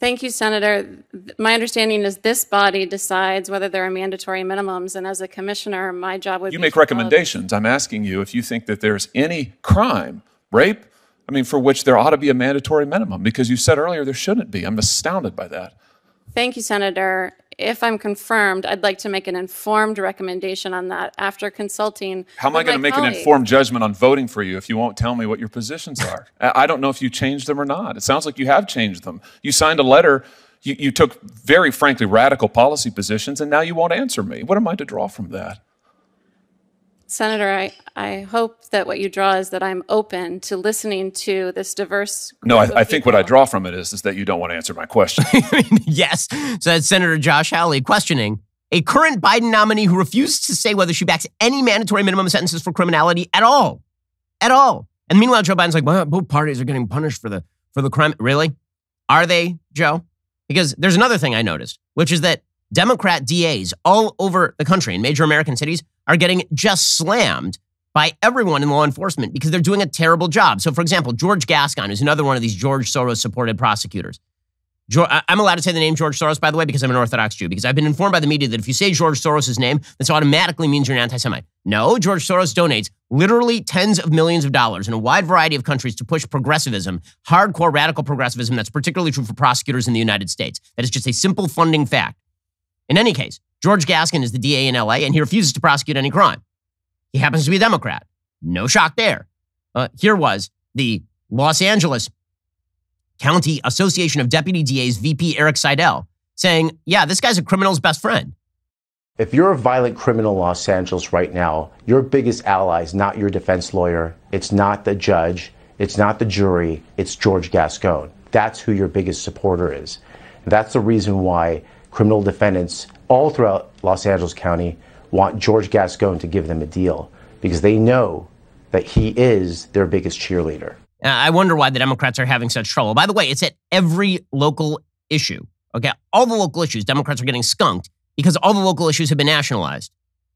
Thank you, Senator. My understanding is this body decides whether there are mandatory minimums, and as a commissioner, my job would you be. You make recommendations. I'm asking you if you think that there's any crime, rape, I mean, for which there ought to be a mandatory minimum, because you said earlier there shouldn't be. I'm astounded by that. Thank you, Senator. if I'm confirmed, I'd like to make an informed recommendation on that after consulting. How am I going to make an informed judgment on voting for you if you won't tell me what your positions are? I I don't know if you changed them or not. It sounds like you have changed them. You signed a letter. You, you took very frankly radical policy positions, and now you won't answer me. What am I to draw from that? Senator, I, I hope that what you draw is that I'm open to listening to this diverse. No, group of I, I think what I draw from it is, is that you don't want to answer my question. yes. So that's Senator Josh Hawley questioning a current Biden nominee who refused to say whether she backs any mandatory minimum sentences for criminality at all. At all. And meanwhile, Joe Biden's like, well, both parties are getting punished for the for the crime. Really? Are they, Joe? Because there's another thing I noticed, which is that Democrat DAs all over the country in major American cities are getting just slammed by everyone in law enforcement because they're doing a terrible job. So, for example, George Gascon is another one of these George Soros supported prosecutors. I'm allowed to say the name George Soros, by the way, because I'm an Orthodox Jew, because I've been informed by the media that if you say George Soros' name, this automatically means you're an anti Semite. No, George Soros donates literally tens of millions of dollars in a wide variety of countries to push progressivism, hardcore radical progressivism that's particularly true for prosecutors in the United States. That is just a simple funding fact. In any case, George Gascon is the DA in LA, and he refuses to prosecute any crime. He happens to be a Democrat. No shock there. Uh, here was the Los Angeles County Association of Deputy DAs VP Eric Siddall saying, yeah, this guy's a criminal's best friend. If you're a violent criminal in Los Angeles right now, your biggest ally is not your defense lawyer, it's not the judge, it's not the jury, it's George Gascon. That's who your biggest supporter is. That's the reason why criminal defendants all throughout Los Angeles County want George Gascon to give them a deal because they know that he is their biggest cheerleader. I wonder why the Democrats are having such trouble. By the way, it's at every local issue. Okay. All the local issues, Democrats are getting skunked because all the local issues have been nationalized.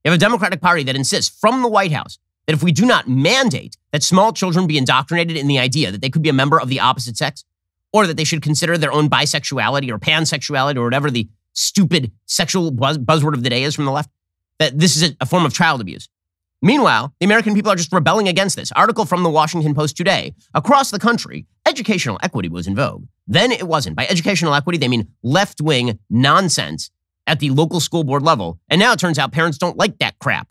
You have a Democratic Party that insists from the White House that if we do not mandate that small children be indoctrinated in the idea that they could be a member of the opposite sex, or that they should consider their own bisexuality or pansexuality or whatever the stupid sexual buzz- buzzword of the day is from the left, that this is a, a form of child abuse. Meanwhile, the American people are just rebelling against this. Article from the Washington Post today. Across the country, educational equity was in vogue. Then it wasn't. By educational equity, they mean left wing nonsense at the local school board level. And now it turns out parents don't like that crap.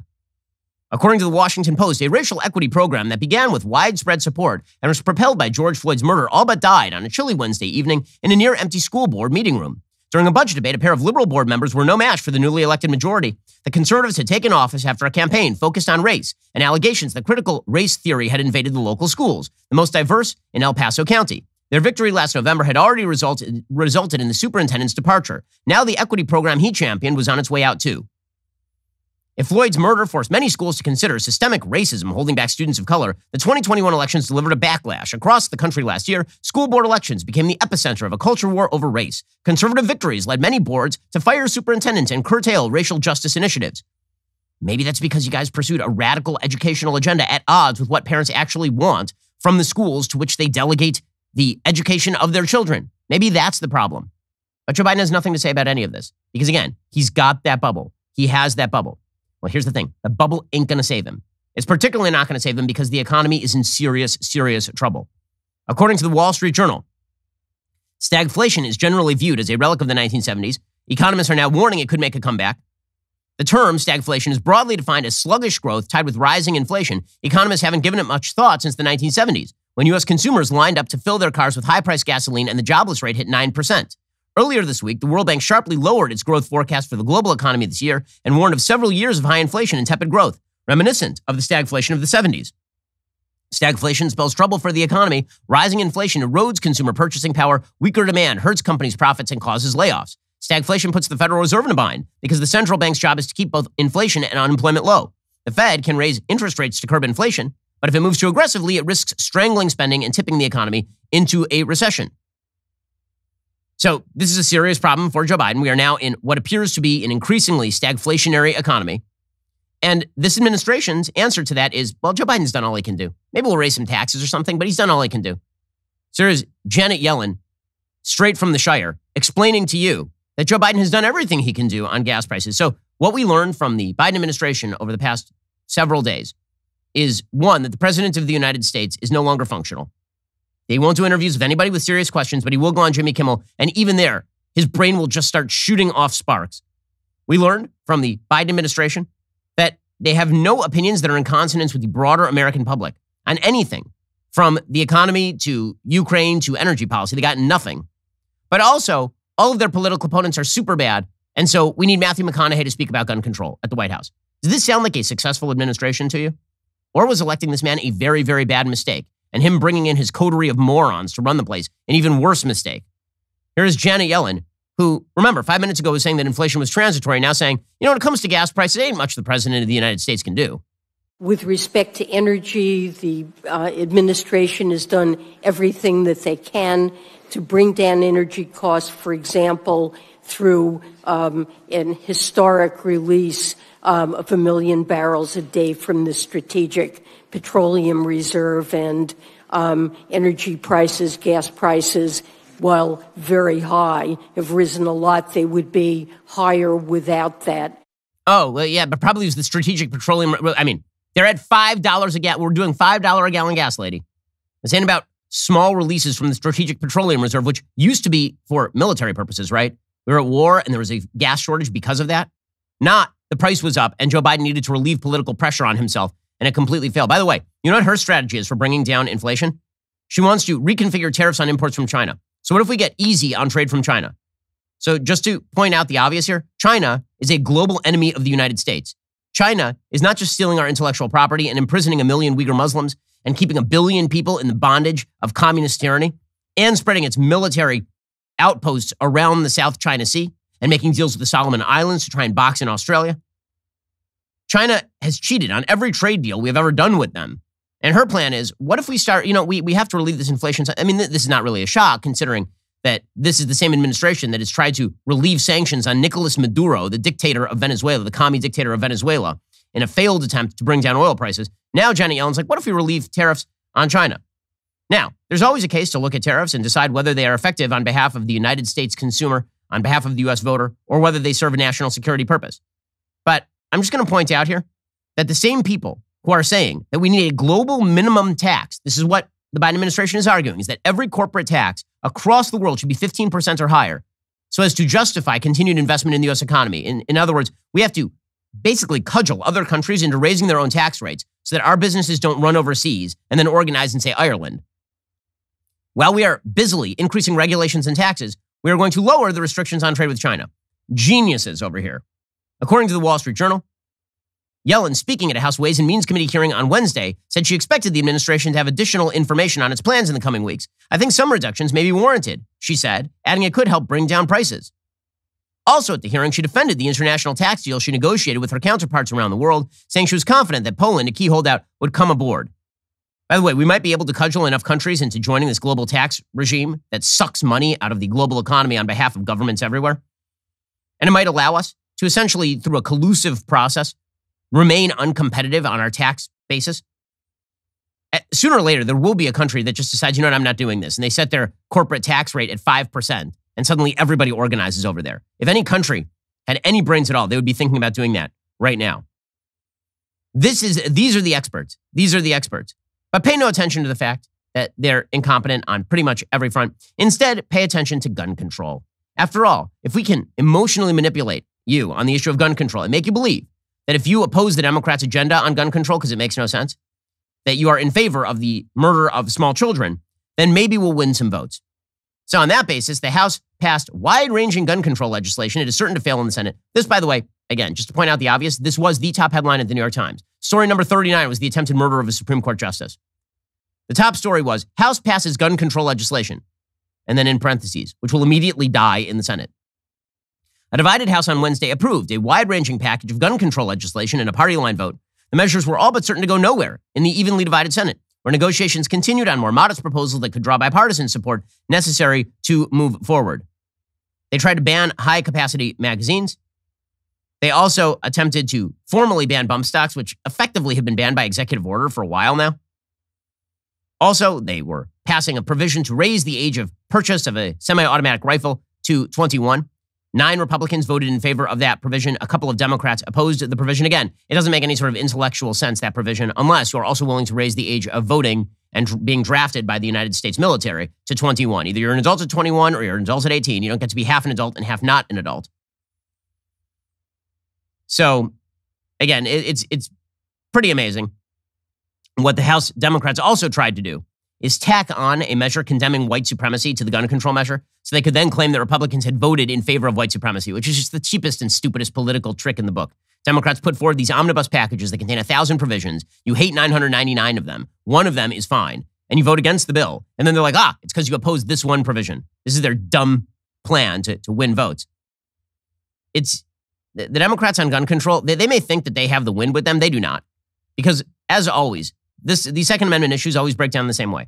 According to the Washington Post, a racial equity program that began with widespread support and was propelled by George Floyd's murder all but died on a chilly Wednesday evening in a near empty school board meeting room. During a budget debate, a pair of liberal board members were no match for the newly elected majority. The conservatives had taken office after a campaign focused on race and allegations that critical race theory had invaded the local schools, the most diverse in El Paso County. Their victory last November had already resulted, resulted in the superintendent's departure. Now the equity program he championed was on its way out too. If Floyd's murder forced many schools to consider systemic racism holding back students of color, the 2021 elections delivered a backlash. Across the country last year, school board elections became the epicenter of a culture war over race. Conservative victories led many boards to fire superintendents and curtail racial justice initiatives. Maybe that's because you guys pursued a radical educational agenda at odds with what parents actually want from the schools to which they delegate the education of their children. Maybe that's the problem. But Joe Biden has nothing to say about any of this because, again, he's got that bubble. He has that bubble. Well, here's the thing the bubble ain't going to save him. It's particularly not going to save him because the economy is in serious, serious trouble. According to the Wall Street Journal, stagflation is generally viewed as a relic of the 1970s. Economists are now warning it could make a comeback. The term stagflation is broadly defined as sluggish growth tied with rising inflation. Economists haven't given it much thought since the 1970s, when U.S. consumers lined up to fill their cars with high priced gasoline and the jobless rate hit 9%. Earlier this week, the World Bank sharply lowered its growth forecast for the global economy this year and warned of several years of high inflation and tepid growth, reminiscent of the stagflation of the 70s. Stagflation spells trouble for the economy. Rising inflation erodes consumer purchasing power. Weaker demand hurts companies' profits and causes layoffs. Stagflation puts the Federal Reserve in a bind because the central bank's job is to keep both inflation and unemployment low. The Fed can raise interest rates to curb inflation, but if it moves too aggressively, it risks strangling spending and tipping the economy into a recession. So, this is a serious problem for Joe Biden. We are now in what appears to be an increasingly stagflationary economy. And this administration's answer to that is, well, Joe Biden's done all he can do. Maybe we'll raise some taxes or something, but he's done all he can do. So here's Janet Yellen, straight from the Shire, explaining to you that Joe Biden has done everything he can do on gas prices. So what we learned from the Biden administration over the past several days is one, that the president of the United States is no longer functional. He won't do interviews with anybody with serious questions, but he will go on Jimmy Kimmel. And even there, his brain will just start shooting off sparks. We learned from the Biden administration that they have no opinions that are in consonance with the broader American public on anything from the economy to Ukraine to energy policy. They got nothing. But also, all of their political opponents are super bad. And so we need Matthew McConaughey to speak about gun control at the White House. Does this sound like a successful administration to you? Or was electing this man a very, very bad mistake? And him bringing in his coterie of morons to run the place, an even worse mistake. Here is Janet Yellen, who, remember, five minutes ago was saying that inflation was transitory, now saying, you know, when it comes to gas prices, it ain't much the president of the United States can do. With respect to energy, the uh, administration has done everything that they can to bring down energy costs, for example, through um, an historic release um, of a million barrels a day from the Strategic Petroleum Reserve and um, energy prices, gas prices, while very high, have risen a lot. They would be higher without that. Oh, well, yeah, but probably it was the Strategic Petroleum. I mean, they're at $5 a gallon. We're doing $5 a gallon gas, lady. I'm saying about small releases from the Strategic Petroleum Reserve, which used to be for military purposes, right? We were at war and there was a gas shortage because of that. Not the price was up and Joe Biden needed to relieve political pressure on himself and it completely failed. By the way, you know what her strategy is for bringing down inflation? She wants to reconfigure tariffs on imports from China. So, what if we get easy on trade from China? So, just to point out the obvious here, China is a global enemy of the United States. China is not just stealing our intellectual property and imprisoning a million Uyghur Muslims and keeping a billion people in the bondage of communist tyranny and spreading its military outposts around the South China Sea and making deals with the Solomon Islands to try and box in Australia. China has cheated on every trade deal we have ever done with them. And her plan is what if we start, you know, we, we have to relieve this inflation. I mean, this is not really a shock considering that this is the same administration that has tried to relieve sanctions on Nicolas Maduro, the dictator of Venezuela, the commie dictator of Venezuela, in a failed attempt to bring down oil prices. Now Janet Yellen's like, what if we relieve tariffs on China? Now, there's always a case to look at tariffs and decide whether they are effective on behalf of the United States consumer, on behalf of the US voter, or whether they serve a national security purpose. But I'm just going to point out here that the same people who are saying that we need a global minimum tax, this is what the Biden administration is arguing, is that every corporate tax across the world should be 15% or higher so as to justify continued investment in the US economy. In, in other words, we have to basically cudgel other countries into raising their own tax rates so that our businesses don't run overseas and then organize in, say, Ireland. While we are busily increasing regulations and taxes, we are going to lower the restrictions on trade with China. Geniuses over here. According to the Wall Street Journal, Yellen, speaking at a House Ways and Means Committee hearing on Wednesday, said she expected the administration to have additional information on its plans in the coming weeks. I think some reductions may be warranted, she said, adding it could help bring down prices. Also at the hearing, she defended the international tax deal she negotiated with her counterparts around the world, saying she was confident that Poland, a key holdout, would come aboard. By the way, we might be able to cudgel enough countries into joining this global tax regime that sucks money out of the global economy on behalf of governments everywhere. And it might allow us to essentially, through a collusive process, remain uncompetitive on our tax basis. Eh, sooner or later, there will be a country that just decides, you know what, I'm not doing this. And they set their corporate tax rate at 5%, and suddenly everybody organizes over there. If any country had any brains at all, they would be thinking about doing that right now. This is, these are the experts. These are the experts. But pay no attention to the fact that they're incompetent on pretty much every front. Instead, pay attention to gun control. After all, if we can emotionally manipulate you on the issue of gun control and make you believe that if you oppose the Democrats' agenda on gun control, because it makes no sense, that you are in favor of the murder of small children, then maybe we'll win some votes. So, on that basis, the House passed wide ranging gun control legislation. It is certain to fail in the Senate. This, by the way, again, just to point out the obvious, this was the top headline at the New York Times. Story number 39 was the attempted murder of a Supreme Court justice. The top story was House passes gun control legislation, and then in parentheses, which will immediately die in the Senate. A divided House on Wednesday approved a wide ranging package of gun control legislation in a party line vote. The measures were all but certain to go nowhere in the evenly divided Senate, where negotiations continued on more modest proposals that could draw bipartisan support necessary to move forward. They tried to ban high capacity magazines. They also attempted to formally ban bump stocks, which effectively have been banned by executive order for a while now. Also, they were passing a provision to raise the age of purchase of a semi automatic rifle to 21. Nine Republicans voted in favor of that provision. A couple of Democrats opposed the provision. Again, it doesn't make any sort of intellectual sense, that provision, unless you're also willing to raise the age of voting and being drafted by the United States military to 21. Either you're an adult at 21 or you're an adult at 18. You don't get to be half an adult and half not an adult. So, again, it, it's it's pretty amazing. What the House Democrats also tried to do is tack on a measure condemning white supremacy to the gun control measure, so they could then claim that Republicans had voted in favor of white supremacy, which is just the cheapest and stupidest political trick in the book. Democrats put forward these omnibus packages that contain a thousand provisions. You hate 999 of them. One of them is fine, and you vote against the bill. And then they're like, ah, it's because you oppose this one provision. This is their dumb plan to, to win votes. It's the, the Democrats on gun control, they, they may think that they have the wind with them. They do not. Because as always, this, these Second Amendment issues always break down the same way.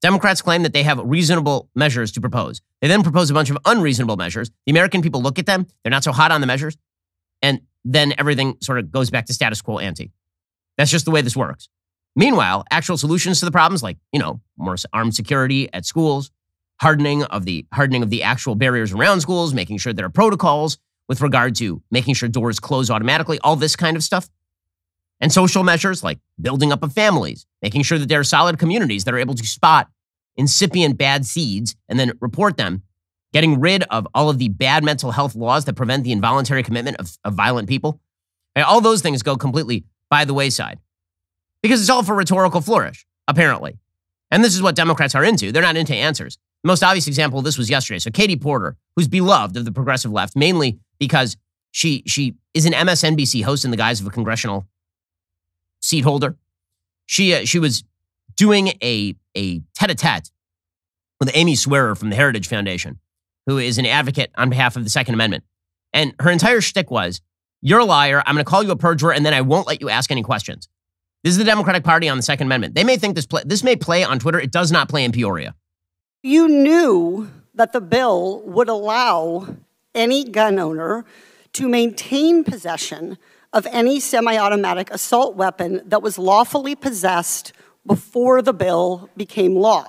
Democrats claim that they have reasonable measures to propose. They then propose a bunch of unreasonable measures. The American people look at them, they're not so hot on the measures, and then everything sort of goes back to status quo ante. That's just the way this works. Meanwhile, actual solutions to the problems like, you know, more armed security at schools, hardening of the hardening of the actual barriers around schools, making sure there are protocols with regard to making sure doors close automatically, all this kind of stuff. And social measures like building up of families, making sure that there are solid communities that are able to spot incipient bad seeds and then report them, getting rid of all of the bad mental health laws that prevent the involuntary commitment of, of violent people. And all those things go completely by the wayside because it's all for rhetorical flourish, apparently. And this is what Democrats are into. They're not into answers. The most obvious example of this was yesterday. So Katie Porter, who's beloved of the progressive left, mainly because she she is an MSNBC host in the guise of a congressional seat holder. She uh, she was doing a a tete-a-tete with Amy Swearer from the Heritage Foundation, who is an advocate on behalf of the Second Amendment. And her entire shtick was, "You're a liar. I'm going to call you a perjurer, and then I won't let you ask any questions." This is the Democratic Party on the Second Amendment. They may think this play, this may play on Twitter. It does not play in Peoria. You knew that the bill would allow any gun owner to maintain possession of any semi automatic assault weapon that was lawfully possessed before the bill became law.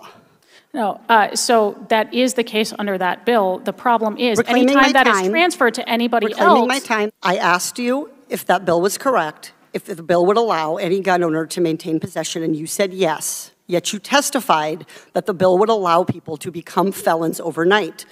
No, uh, so that is the case under that bill. The problem is Reclaiming my anytime that is time. transferred to anybody Reclaiming else. my time, I asked you if that bill was correct, if the bill would allow any gun owner to maintain possession, and you said yes. Yet you testified that the bill would allow people to become felons overnight.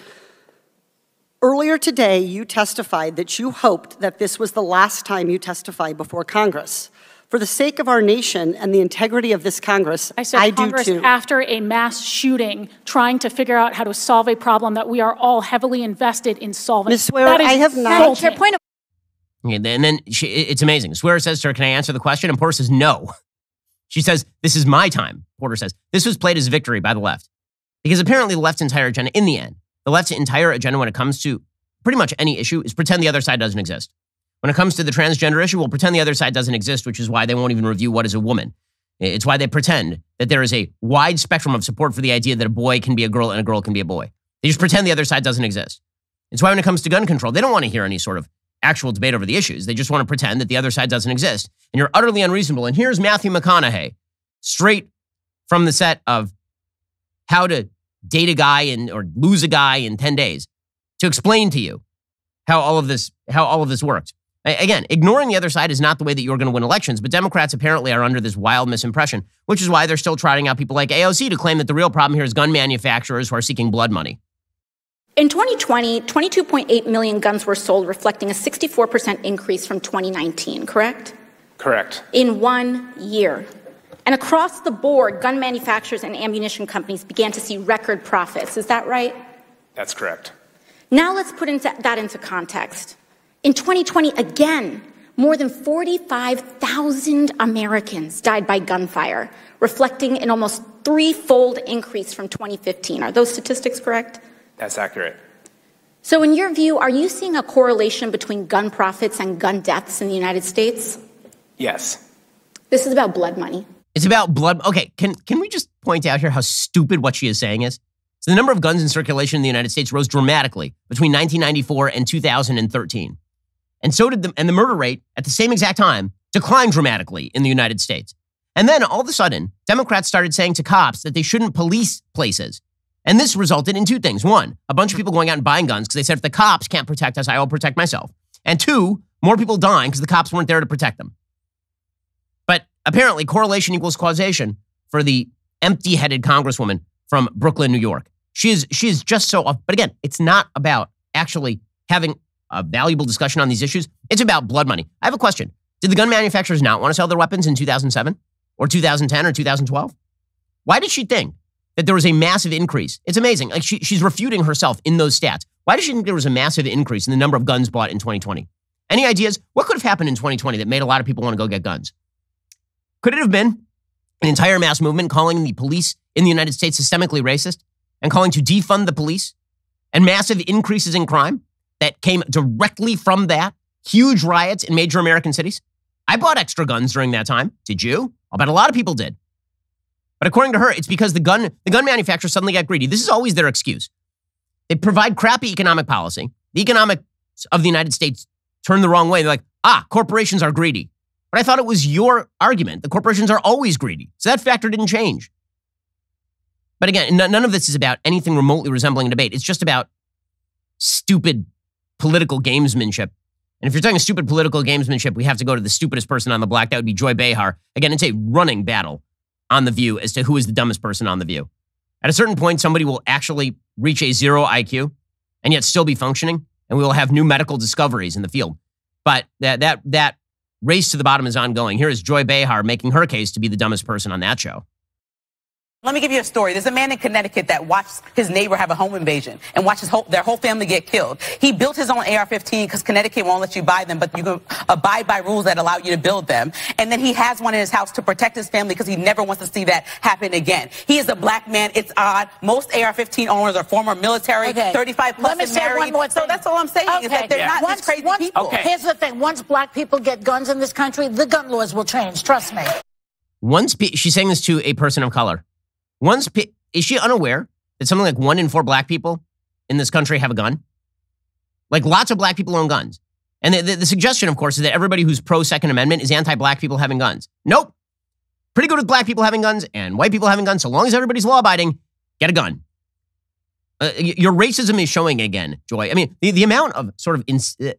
Earlier today, you testified that you hoped that this was the last time you testified before Congress. For the sake of our nation and the integrity of this Congress, I said do Congress too. after a mass shooting, trying to figure out how to solve a problem that we are all heavily invested in solving. Ms. Swearer, That is I have not- insulting. Your point Okay, and then she, it's amazing. Swearer says to her, Can I answer the question? And Porter says, No. She says, This is my time. Porter says, This was played as victory by the left. Because apparently, the left's entire agenda, in the end, the left's entire agenda when it comes to pretty much any issue is pretend the other side doesn't exist. When it comes to the transgender issue, we'll pretend the other side doesn't exist, which is why they won't even review what is a woman. It's why they pretend that there is a wide spectrum of support for the idea that a boy can be a girl and a girl can be a boy. They just pretend the other side doesn't exist. It's why when it comes to gun control, they don't want to hear any sort of actual debate over the issues. They just want to pretend that the other side doesn't exist. And you're utterly unreasonable. And here's Matthew McConaughey, straight from the set of how to date a guy and or lose a guy in 10 days to explain to you how all of this how all of this works. Again, ignoring the other side is not the way that you're going to win elections, but Democrats apparently are under this wild misimpression, which is why they're still trotting out people like AOC to claim that the real problem here is gun manufacturers who are seeking blood money. In 2020, 22.8 million guns were sold, reflecting a 64% increase from 2019, correct? Correct. In one year. And across the board, gun manufacturers and ammunition companies began to see record profits. Is that right? That's correct. Now let's put into, that into context. In 2020, again, more than 45,000 Americans died by gunfire, reflecting an almost threefold increase from 2015. Are those statistics correct? That's accurate. So, in your view, are you seeing a correlation between gun profits and gun deaths in the United States? Yes. This is about blood money. It's about blood. Okay, can can we just point out here how stupid what she is saying is? So the number of guns in circulation in the United States rose dramatically between 1994 and 2013, and so did the and the murder rate at the same exact time declined dramatically in the United States. And then all of a sudden, Democrats started saying to cops that they shouldn't police places. And this resulted in two things. One, a bunch of people going out and buying guns because they said if the cops can't protect us, I will protect myself. And two, more people dying because the cops weren't there to protect them. Apparently, correlation equals causation for the empty headed congresswoman from Brooklyn, New York. She is, she is just so off. But again, it's not about actually having a valuable discussion on these issues. It's about blood money. I have a question. Did the gun manufacturers not want to sell their weapons in 2007 or 2010 or 2012? Why did she think that there was a massive increase? It's amazing. Like she, she's refuting herself in those stats. Why did she think there was a massive increase in the number of guns bought in 2020? Any ideas? What could have happened in 2020 that made a lot of people want to go get guns? Could it have been an entire mass movement calling the police in the United States systemically racist and calling to defund the police and massive increases in crime that came directly from that? Huge riots in major American cities? I bought extra guns during that time. Did you? I'll bet a lot of people did. But according to her, it's because the gun, the gun manufacturers suddenly got greedy. This is always their excuse. They provide crappy economic policy. The economics of the United States turn the wrong way. They're like, ah, corporations are greedy. But I thought it was your argument. The corporations are always greedy. So that factor didn't change. But again, none of this is about anything remotely resembling a debate. It's just about stupid political gamesmanship. And if you're talking stupid political gamesmanship, we have to go to the stupidest person on the block. That would be Joy Behar. Again, it's a running battle on The View as to who is the dumbest person on The View. At a certain point, somebody will actually reach a zero IQ and yet still be functioning, and we will have new medical discoveries in the field. But that that that race to the bottom is ongoing. Here is Joy Behar making her case to be the dumbest person on that show. Let me give you a story. There's a man in Connecticut that watched his neighbor have a home invasion and watch his whole, their whole family get killed. He built his own AR-15 because Connecticut won't let you buy them, but you can abide by rules that allow you to build them. And then he has one in his house to protect his family because he never wants to see that happen again. He is a black man. It's odd. Most AR-15 owners are former military, okay. 35 plus Let me and say married. one more thing. So that's all I'm saying okay. is that they're yeah. not once, these crazy once, people. Okay. Here's the thing. Once black people get guns in this country, the gun laws will change. Trust me. Once she's saying this to a person of color. Once is she unaware that something like one in four black people in this country have a gun? Like lots of black people own guns. And the, the, the suggestion, of course, is that everybody who's pro Second Amendment is anti black people having guns. Nope. Pretty good with black people having guns and white people having guns. So long as everybody's law abiding, get a gun. Uh, your racism is showing again, Joy. I mean, the, the amount of sort of, ins- uh,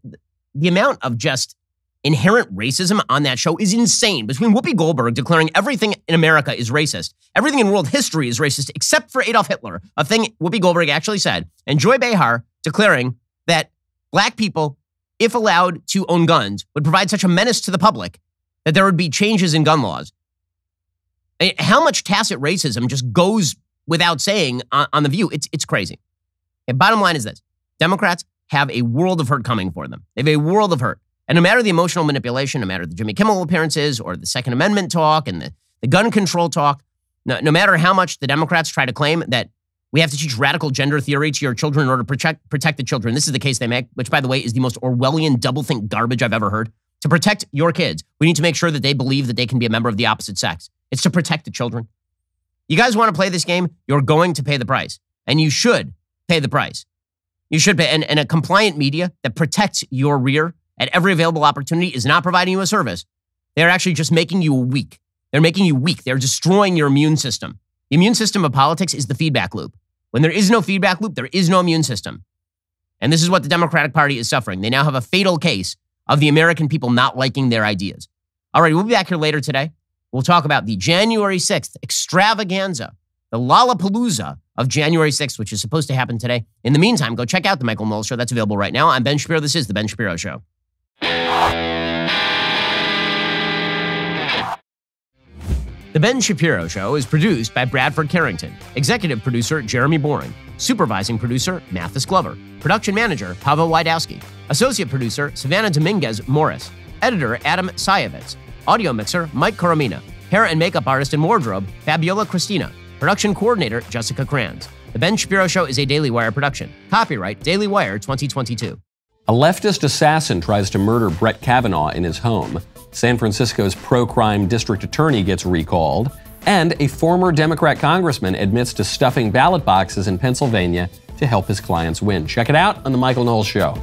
the amount of just inherent racism on that show is insane. Between Whoopi Goldberg declaring everything in America is racist, everything in world history is racist except for Adolf Hitler, a thing Whoopi Goldberg actually said, and Joy Behar declaring that black people, if allowed to own guns, would provide such a menace to the public that there would be changes in gun laws. How much tacit racism just goes without saying on, on the view? It's, it's crazy. And bottom line is this Democrats have a world of hurt coming for them. They have a world of hurt. And no matter the emotional manipulation, no matter the Jimmy Kimmel appearances or the Second Amendment talk and the, the gun control talk, no, no matter how much the Democrats try to claim that we have to teach radical gender theory to your children in order to protect, protect the children. This is the case they make, which, by the way, is the most Orwellian doublethink garbage I've ever heard. To protect your kids, we need to make sure that they believe that they can be a member of the opposite sex. It's to protect the children. You guys want to play this game? You're going to pay the price. And you should pay the price. You should pay. And, and a compliant media that protects your rear at every available opportunity is not providing you a service. They're actually just making you weak. They're making you weak. They're destroying your immune system. The immune system of politics is the feedback loop. When there is no feedback loop, there is no immune system. And this is what the Democratic Party is suffering. They now have a fatal case of the American people not liking their ideas. All right, we'll be back here later today. We'll talk about the January 6th extravaganza, the Lollapalooza of January 6th, which is supposed to happen today. In the meantime, go check out the Michael Knowles Show. That's available right now. I'm Ben Shapiro. This is The Ben Shapiro Show. The Ben Shapiro Show is produced by Bradford Carrington, executive producer Jeremy Boring, supervising producer Mathis Glover, production manager Pavel Wydowski, associate producer Savannah Dominguez Morris, editor Adam Sayevitz, audio mixer Mike Coromina, hair and makeup artist and wardrobe Fabiola Cristina, production coordinator Jessica Kranz. The Ben Shapiro Show is a Daily Wire production. Copyright Daily Wire 2022. A leftist assassin tries to murder Brett Kavanaugh in his home. San Francisco's pro crime district attorney gets recalled. And a former Democrat congressman admits to stuffing ballot boxes in Pennsylvania to help his clients win. Check it out on The Michael Knowles Show.